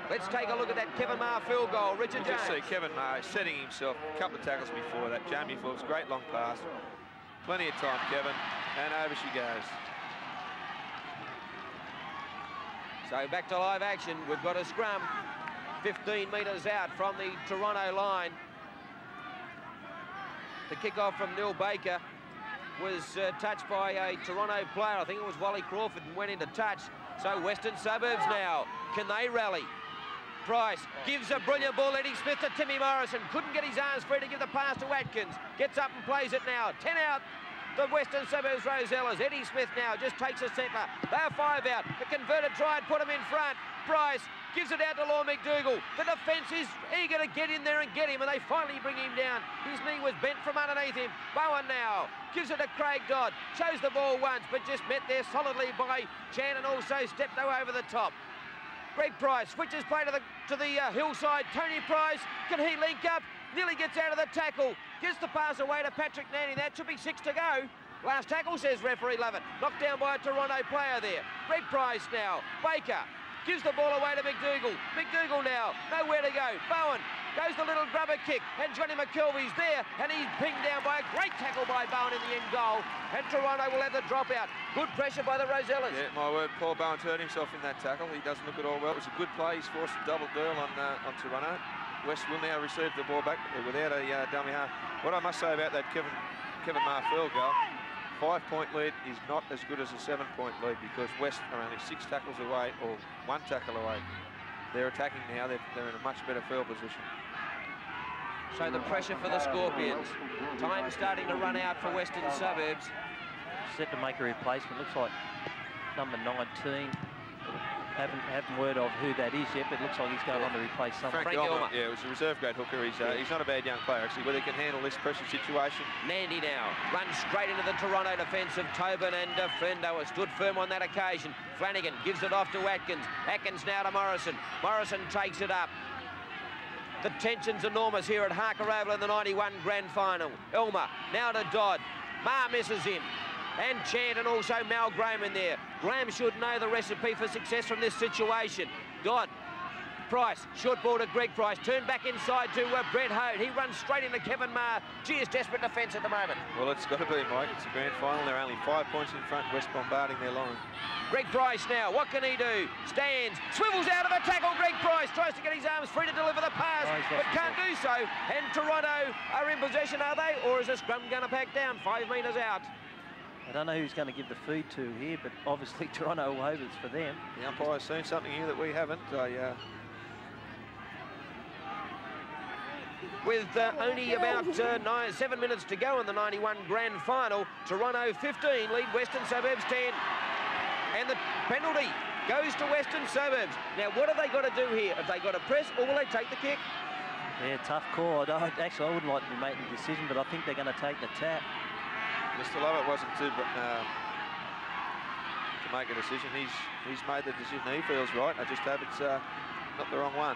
Let's take a look at that Kevin Marr field goal. Richard you Jones. see Kevin Marr setting himself a couple of tackles before that. Jamie Forbes, great long pass. Plenty of time, Kevin. And over she goes. So back to live action. We've got a scrum 15 metres out from the Toronto line. The kick-off from Neil Baker was uh, touched by a Toronto player. I think it was Wally Crawford and went into touch. So Western Suburbs now. Can they rally? Price gives a brilliant ball. Eddie Smith to Timmy Morrison. Couldn't get his arms free to give the pass to Atkins. Gets up and plays it now. 10 out the Western Suburbs Rosellas. Eddie Smith now just takes a centre. They're five out. The converted try and put him in front. Price gives it out to Lorne McDougall. The defence is eager to get in there and get him, and they finally bring him down. His knee was bent from underneath him. Bowen now gives it to Craig Dodd. Shows the ball once, but just met there solidly by Chant and also stepped over the top. Greg Price switches play to the to the uh, hillside. Tony Price, can he link up? Nearly gets out of the tackle. Gives the pass away to Patrick Nandy. That should be six to go. Last tackle, says referee Lovett. Knocked down by a Toronto player there. Red Price now. Baker gives the ball away to McDougall. McDougall now, nowhere to go. Bowen goes the little grubber kick, and Johnny McKelvey's there, and he's pinged down by a great tackle by Bowen in the end goal, and Toronto will have the dropout. Good pressure by the Rosellas. Yeah, my word, Paul Bowen hurt himself in that tackle. He doesn't look at all well. It was a good play. He's forced a double deal on, uh, on Toronto. West will now receive the ball back without a uh, dummy half. What I must say about that Kevin Kevin Marr goal, five-point lead is not as good as a seven-point lead because West are only six tackles away or one tackle away. They're attacking now. They're, they're in a much better field position. So the pressure for the Scorpions. Time starting to run out for Western Suburbs. Set to make a replacement. Looks like number 19 haven't haven't word of who that is yet, but it looks like he's going on to replace someone. Frank, Frank Elmer, yeah, it was a reserve grade hooker. He's uh, he's not a bad young player actually, whether he can handle this pressure situation. Nandy now runs straight into the Toronto defence of Tobin and Frendo has stood firm on that occasion. Flanagan gives it off to Atkins. Atkins now to Morrison. Morrison takes it up. The tension's enormous here at Harker Oval in the 91 Grand Final. Elmer now to Dodd. Marr misses him and Chant and also Mal Graham in there. Graham should know the recipe for success from this situation. Dodd, Price, short ball to Greg Price, turn back inside to uh, Brett Hode. He runs straight into Kevin Marr. Gee, desperate defence at the moment. Well, it's got to be, Mike. It's a grand final. They're only five points in front, West bombarding their line. Greg Price now, what can he do? Stands, swivels out of a tackle. Greg Price tries to get his arms free to deliver the pass, oh, but can't do so. And Toronto are in possession, are they? Or is the scrum going to pack down five metres out? I don't know who's going to give the feed to here, but obviously Toronto it's for them. The umpire's seen something here that we haven't. I, uh... With uh, only about uh, nine, seven minutes to go in the 91 Grand Final, Toronto 15 lead Western Suburbs 10. And the penalty goes to Western Suburbs. Now, what have they got to do here? Have they got to press or will they take the kick? Yeah, tough call. I actually, I wouldn't like to be making the decision, but I think they're going to take the tap. Mr. Lovett wasn't too uh, to make a decision. He's he's made the decision he feels right. I just hope it's uh, not the wrong one.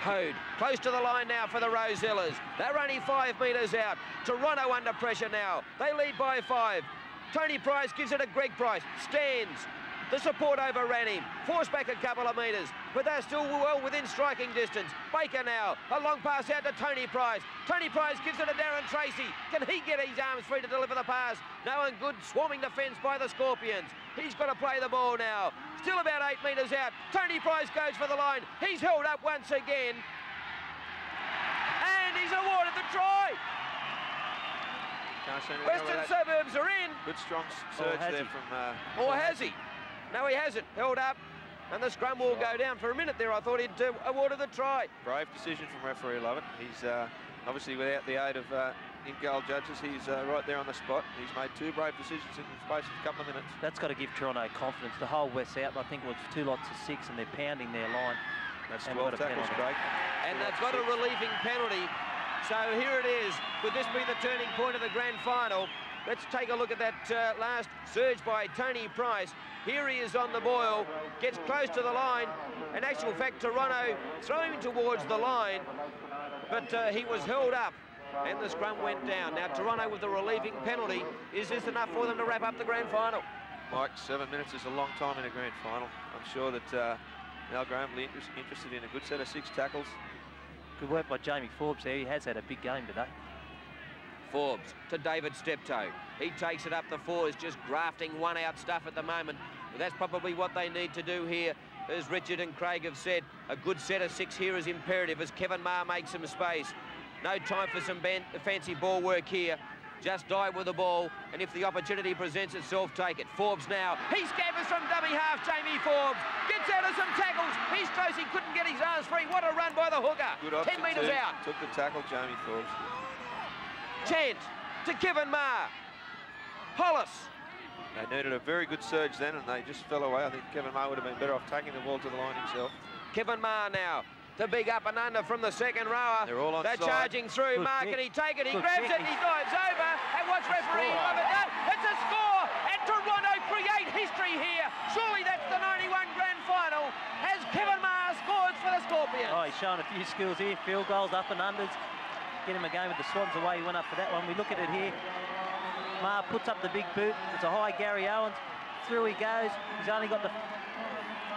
Hode, close to the line now for the Rosellas. They're only five metres out. Toronto under pressure now. They lead by five. Tony Price gives it to Greg Price. Stands, the support overran him, forced back a couple of metres, but they're still well within striking distance. Baker now, a long pass out to Tony Price. Tony Price gives it to Darren Tracy. Can he get his arms free to deliver the pass? No one good swarming defence by the Scorpions. He's got to play the ball now. Still about eight metres out. Tony Price goes for the line. He's held up once again. And he's awarded the try. Western Suburbs are in. Good strong surge there from... Uh, or has he? No, he hasn't. Held up. And the scrum will go down. For a minute there, I thought he'd uh, awarded the try. Brave decision from referee Lovett. He's uh, obviously without the aid of uh, in-goal judges, he's uh, right there on the spot. He's made two brave decisions in the space of a couple of minutes. That's got to give Toronto confidence. The whole West out, I think, was two lots of six, and they're pounding their line. That's 12 tackles, Craig. And they've got a relieving penalty. So here it is. Could this be the turning point of the grand final? Let's take a look at that uh, last surge by Tony Price. Here he is on the boil, gets close to the line. In actual fact, Toronto throwing towards the line, but uh, he was held up and the scrum went down. Now, Toronto with the relieving penalty. Is this enough for them to wrap up the grand final? Mike, seven minutes is a long time in a grand final. I'm sure that uh, Mal Graham will be interested in a good set of six tackles. Good work by Jamie Forbes there. He has had a big game today. Forbes to David Steptoe. He takes it up the fours, just grafting one out stuff at the moment. But that's probably what they need to do here. As Richard and Craig have said, a good set of six here is imperative as Kevin Marr makes some space. No time for some fancy ball work here. Just dive with the ball, and if the opportunity presents itself, take it. Forbes now. He scampers from dummy half, Jamie Forbes. Gets out of some tackles. He's close, he couldn't get his arms free. What a run by the hooker. Good 10 metres out. Took the tackle, Jamie Forbes. Chant to Kevin Marr. Hollis. They needed a very good surge then, and they just fell away. I think Kevin Marr would have been better off taking the ball to the line himself. Kevin Marr now. The big up and under from the second rower. They're all on They're charging through. Good Mark, kick. can he take it? He Good grabs kick. it. He dives over. And what's referee Lovett done? It's a score. And Toronto create history here. Surely that's the 91 grand final as Kevin Marr scores for the Scorpions. Oh, he's showing a few skills here. Field goals, up and unders. Get him again with the Swans away. He went up for that one. We look at it here. Marr puts up the big boot. It's a high Garryowens. Through he goes. He's only got the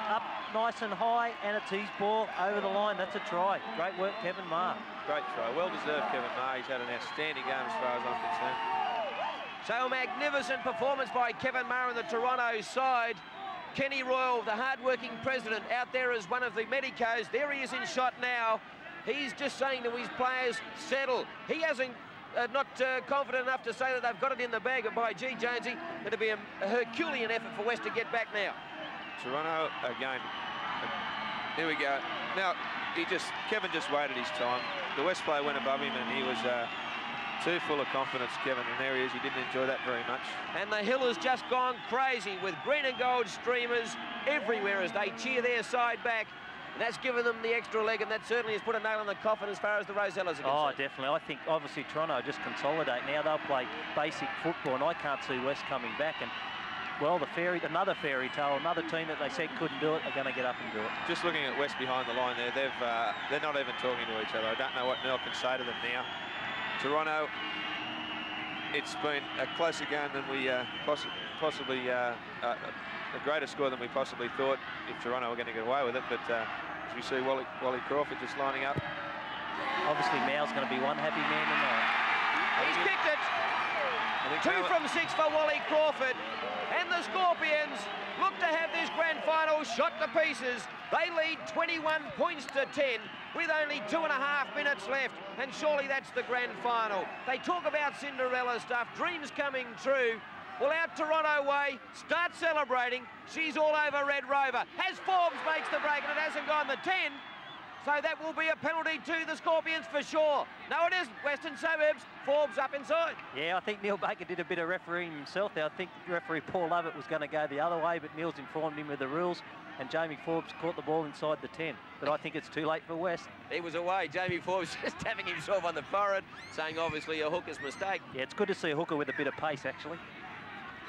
up nice and high, and it's his ball over the line. That's a try. Great work, Kevin Marr. Great try. Well deserved, Kevin Marr. He's had an outstanding game as far as I'm concerned. So magnificent performance by Kevin Marr and the Toronto side. Kenny Royal, the hard-working president, out there as one of the medicos. There he is in shot now. He's just saying to his players, settle. He hasn't uh, not uh, confident enough to say that they've got it in the bag, but by G. Jonesy, it'll be a, a Herculean effort for West to get back now. Toronto again. Here we go. Now, he just Kevin just waited his time. The West player went above him and he was uh, too full of confidence, Kevin, and there he is. He didn't enjoy that very much. And the hill has just gone crazy with green and gold streamers everywhere as they cheer their side back. And that's given them the extra leg, and that certainly has put a nail in the coffin as far as the Rosellas are concerned. Oh, definitely. I think obviously Toronto just consolidate now. They'll play basic football, and I can't see West coming back. And well, the fairy, another fairy tale, another team that they said couldn't do it, are going to get up and do it. Just looking at West behind the line there, they've uh, they're not even talking to each other. I don't know what Nell can say to them now. Toronto, it's been a closer game than we uh, possi possibly uh, uh, a greater score than we possibly thought if Toronto were going to get away with it. But uh, as we see Wally, Wally Crawford just lining up. Obviously, Mao's going to be one happy man tonight. He's picked it. Two from six for Wally Crawford. And the Scorpions look to have this grand final shot to pieces. They lead 21 points to 10 with only two and a half minutes left. And surely that's the grand final. They talk about Cinderella stuff, dreams coming true. Well, out Toronto way, start celebrating. She's all over Red Rover. As Forbes makes the break and it hasn't gone the 10. So that will be a penalty to the Scorpions for sure. No, it isn't. Western Suburbs, Forbes up inside. Yeah, I think Neil Baker did a bit of refereeing himself there. I think referee Paul Lovett was going to go the other way, but Neil's informed him of the rules, and Jamie Forbes caught the ball inside the 10. But I think it's too late for West. He was away. Jamie Forbes just tapping himself on the forehead, saying obviously a hooker's mistake. Yeah, it's good to see a hooker with a bit of pace, actually.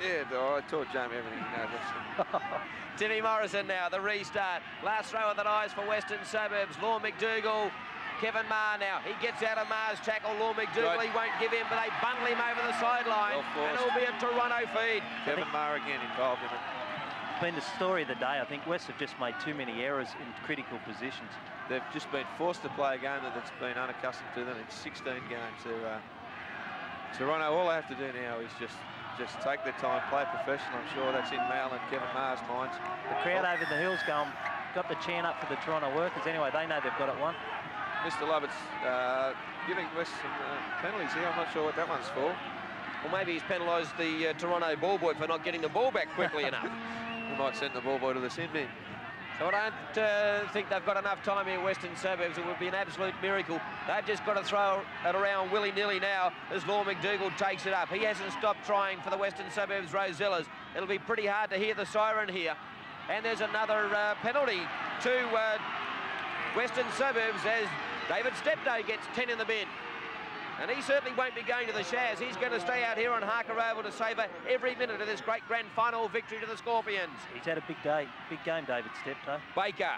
Yeah, though, I taught Jamie everything he knows. Timmy Morrison now, the restart. Last throw of the eyes for Western Suburbs. Lorne McDougall. Kevin Marr now. He gets out of Marr's tackle. Lorne McDougall, Right. he won't give in, but they bundle him over the sideline. Well and it'll be a Toronto feed. Kevin Marr again involved in it. It's been the story of the day. I think West have just made too many errors in critical positions. They've just been forced to play a game that's been unaccustomed to them in 16 games. They're, uh, Toronto, all they have to do now is just just take their time, play professional. I'm sure that's in Mal and Kevin Marr's minds. The crowd over the hills going, got the chant up for the Toronto workers. Anyway, they know they've got it won. Mr. Lovett's uh, giving West some uh, penalties here. I'm not sure what that one's for. Well, maybe he's penalised the uh, Toronto ball boy for not getting the ball back quickly enough. We might send the ball boy to the sin bin. So I don't uh, think they've got enough time here, Western Suburbs. It would be an absolute miracle. They've just got to throw it around willy-nilly now as Lorne McDougall takes it up. He hasn't stopped trying for the Western Suburbs Rosellas. It'll be pretty hard to hear the siren here. And there's another uh, penalty to uh, Western Suburbs as David Steptoe gets 10 in the bin. And he certainly won't be going to the Shaz. He's going to stay out here on Harker Oval to savour every minute of this great grand final victory to the Scorpions. He's had a big day, big game, David Steptoe. Baker,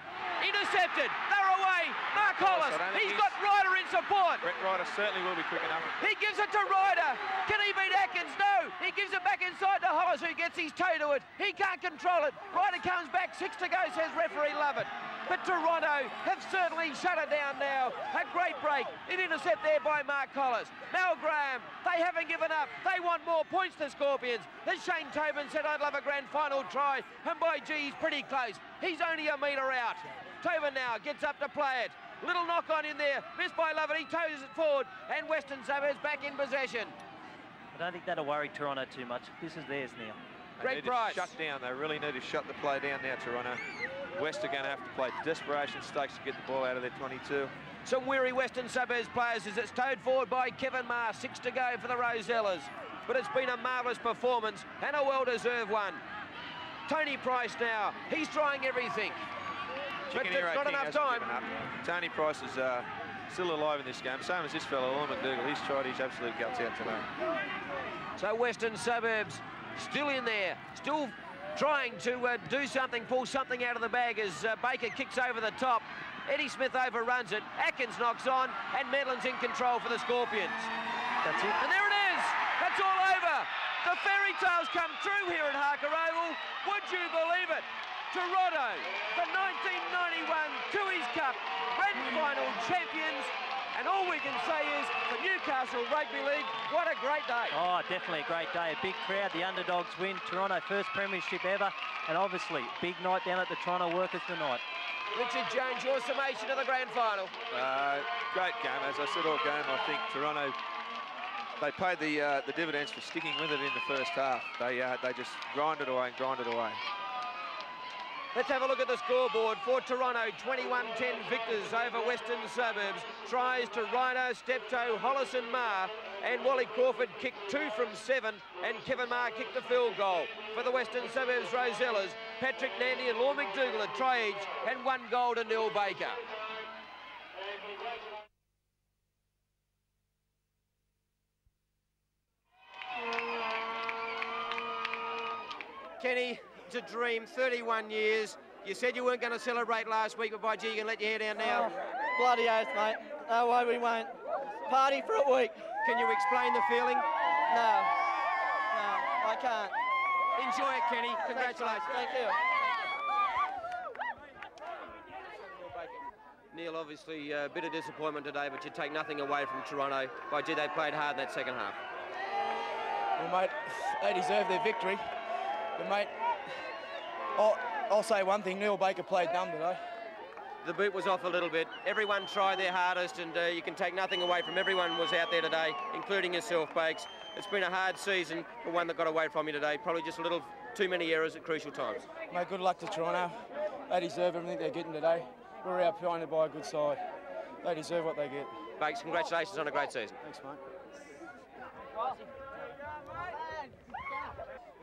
intercepted, they're away, Mark Hollis, I don't think he's he's- got Ryder in support. Brett Ryder certainly will be quick enough. He gives it to Ryder. Can he beat Atkins? No. He gives it back inside to Hollis, who gets his toe to it. He can't control it. Ryder comes back. Six to go, says referee Lovett. But Toronto have certainly shut it down now. A great break. An intercept there by Mark Hollis. Mel Graham, they haven't given up. They want more points, the Scorpions. As Shane Tobin said, I'd love a grand final try. And by G, he's pretty close. He's only a metre out. Tobin now gets up to play it. Little knock on in there, missed by Lovett. He toes it forward, and Western Suburbs back in possession. I don't think that'll worry Toronto too much. This is theirs now. They Great need to price. shut down. They really need to shut the play down now, Toronto. West are going to have to play desperation stakes to get the ball out of their 22. Some weary Western Suburbs players as it's towed forward by Kevin Marr. Six to go for the Rosellas. But it's been a marvellous performance and a well-deserved one. Tony Price now, he's trying everything. But Chicken there's Hero not enough time. Tony Price is uh, still alive in this game. Same as this fellow, Lorne McDougall. He's tried his absolute guts out today. So Western Suburbs still in there, still trying to uh, do something, pull something out of the bag as uh, Baker kicks over the top. Eddie Smith overruns it. Atkins knocks on, and Medlin's in control for the Scorpions. That's it. And there it is. That's all over. The fairy tales come true here at Harker Oval. Would you believe it? Toronto, the 1991 Tooheys Cup Grand Final champions. And all we can say is, for Newcastle Rugby League, what a great day. Oh, definitely a great day. A big crowd. The underdogs win. Toronto first premiership ever. And obviously, big night down at the Toronto Workers tonight. Richard Jones, your summation of the grand final. Uh, great game. As I said all game, I think Toronto, they paid the uh, the dividends for sticking with it in the first half. They, uh, they just grinded away and grinded away. Let's have a look at the scoreboard for Toronto. 21-10 victors over Western Suburbs. Tries to Ryder, Steptoe, Hollis and Marr. And Wally Crawford kicked two from seven. And Kevin Marr kicked the field goal. For the Western Suburbs Rosellas, Patrick Nandy and Lorne McDougall at try each. And one goal to Neil Baker. Kenny, it's a dream, 31 years. You said you weren't going to celebrate last week, but by gee, you can let your hair down now. Oh, bloody oath, mate. No way we won't. Party for a week. Can you explain the feeling? No. No, I can't. Enjoy it, Kenny. Congratulations. Thank you. Neil, obviously a bit of disappointment today, but you take nothing away from Toronto. By gee, they played hard in that second half. Well, mate, they deserve their victory. But, mate, I'll, I'll say one thing. Neil Baker played dumb today. The boot was off a little bit. Everyone tried their hardest, and uh, you can take nothing away from everyone was out there today, including yourself, Bakes. It's been a hard season, but one that got away from you today. Probably just a little too many errors at crucial times. Mate, good luck to Toronto. They deserve everything they're getting today. We're outpointed by a good side. They deserve what they get. Bakes, congratulations on a great season. Thanks, mate.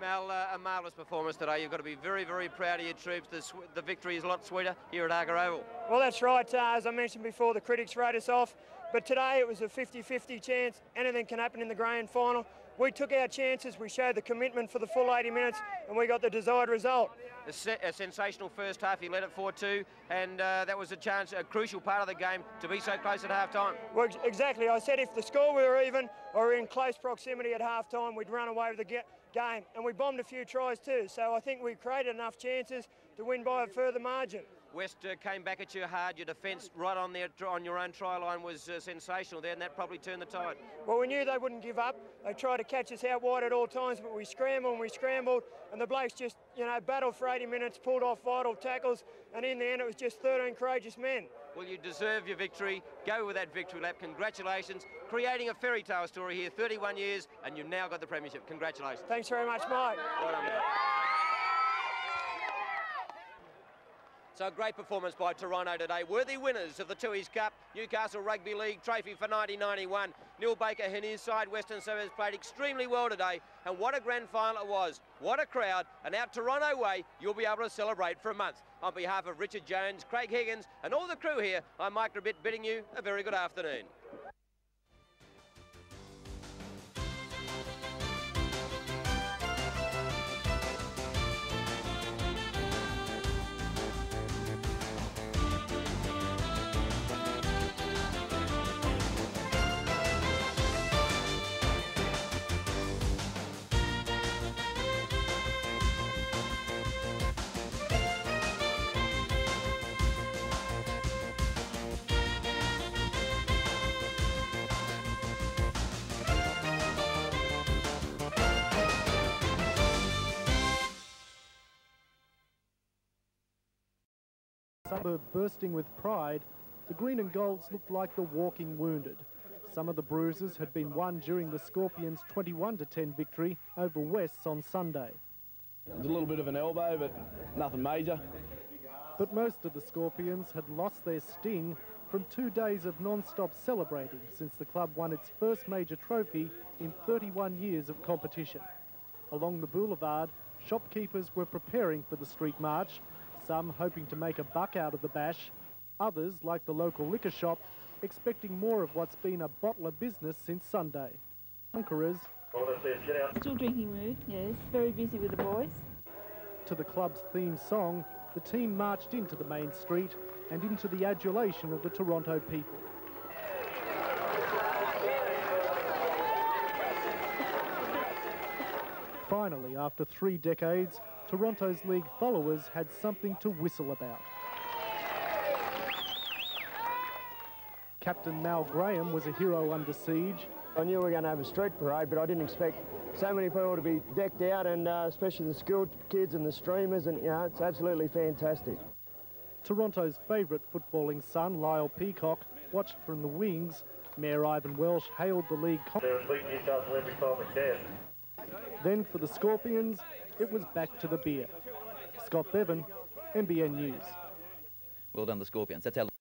Mal, uh, a marvellous performance today. You've got to be very, very proud of your troops. The, the victory is a lot sweeter here at Harker Oval. Well, that's right. Uh, as I mentioned before, the critics wrote us off. But today it was a 50-50 chance. Anything can happen in the grand final. We took our chances. We showed the commitment for the full 80 minutes, and we got the desired result. A, se- a sensational first half. He led it 4-2, and uh, that was a chance, a crucial part of the game to be so close at half time. Well, ex- exactly. I said if the score were even or in close proximity at half time, we'd run away with the ge- game. And we bombed a few tries too. So I think we created enough chances to win by a further margin. West uh, came back at you hard. Your defence right on there on your own try line was uh, sensational there, and that probably turned the tide. Well, we knew they wouldn't give up. They tried to catch us out wide at all times, but we scrambled and we scrambled, and the Blokes just, you know, battled for 80 minutes, pulled off vital tackles, and in the end it was just 13 courageous men. Well, you deserve your victory. Go with that victory lap. Congratulations. Creating a fairy tale story here, 31 years, and you've now got the premiership. Congratulations. Thanks very much, Mike. Well done, mate. So a great performance by Toronto today. Worthy winners of the Tooheys Cup, Newcastle Rugby League trophy for 1991. Neil Baker and his side, Western Suburbs, played extremely well today. And what a grand final it was. What a crowd. And out Toronto way, you'll be able to celebrate for a month. On behalf of Richard Jones, Craig Higgins, and all the crew here, I'm Mike Rabbit bidding you a very good afternoon. Suburb bursting with pride, the green and golds looked like the walking wounded. Some of the bruises had been won during the Scorpions' 21 10 victory over Wests on Sunday. Was a little bit of an elbow, but nothing major. But most of the Scorpions had lost their sting from two days of non-stop celebrating since the club won its first major trophy in 31 years of competition. Along the boulevard, shopkeepers were preparing for the street march, some hoping to make a buck out of the bash, others, like the local liquor shop, expecting more of what's been a bottler business since Sunday. Conquerors, Still drinking mood, yes. Very busy with the boys. to the club's theme song, the team marched into the main street and into the adulation of the Toronto people. Finally, after three decades, Toronto's league followers had something to whistle about. Captain Mal Graham was a hero under siege. I knew we were going to have a street parade, but I didn't expect so many people to be decked out, and uh, especially the school kids and the streamers, and you know, it's absolutely fantastic. Toronto's favourite footballing son, Lyle Peacock, watched from the wings. Mayor Ivan Welsh hailed the league. Then for the Scorpions, it was back to the beer. Scott Bevan, NBN News. Well done, the Scorpions. That's our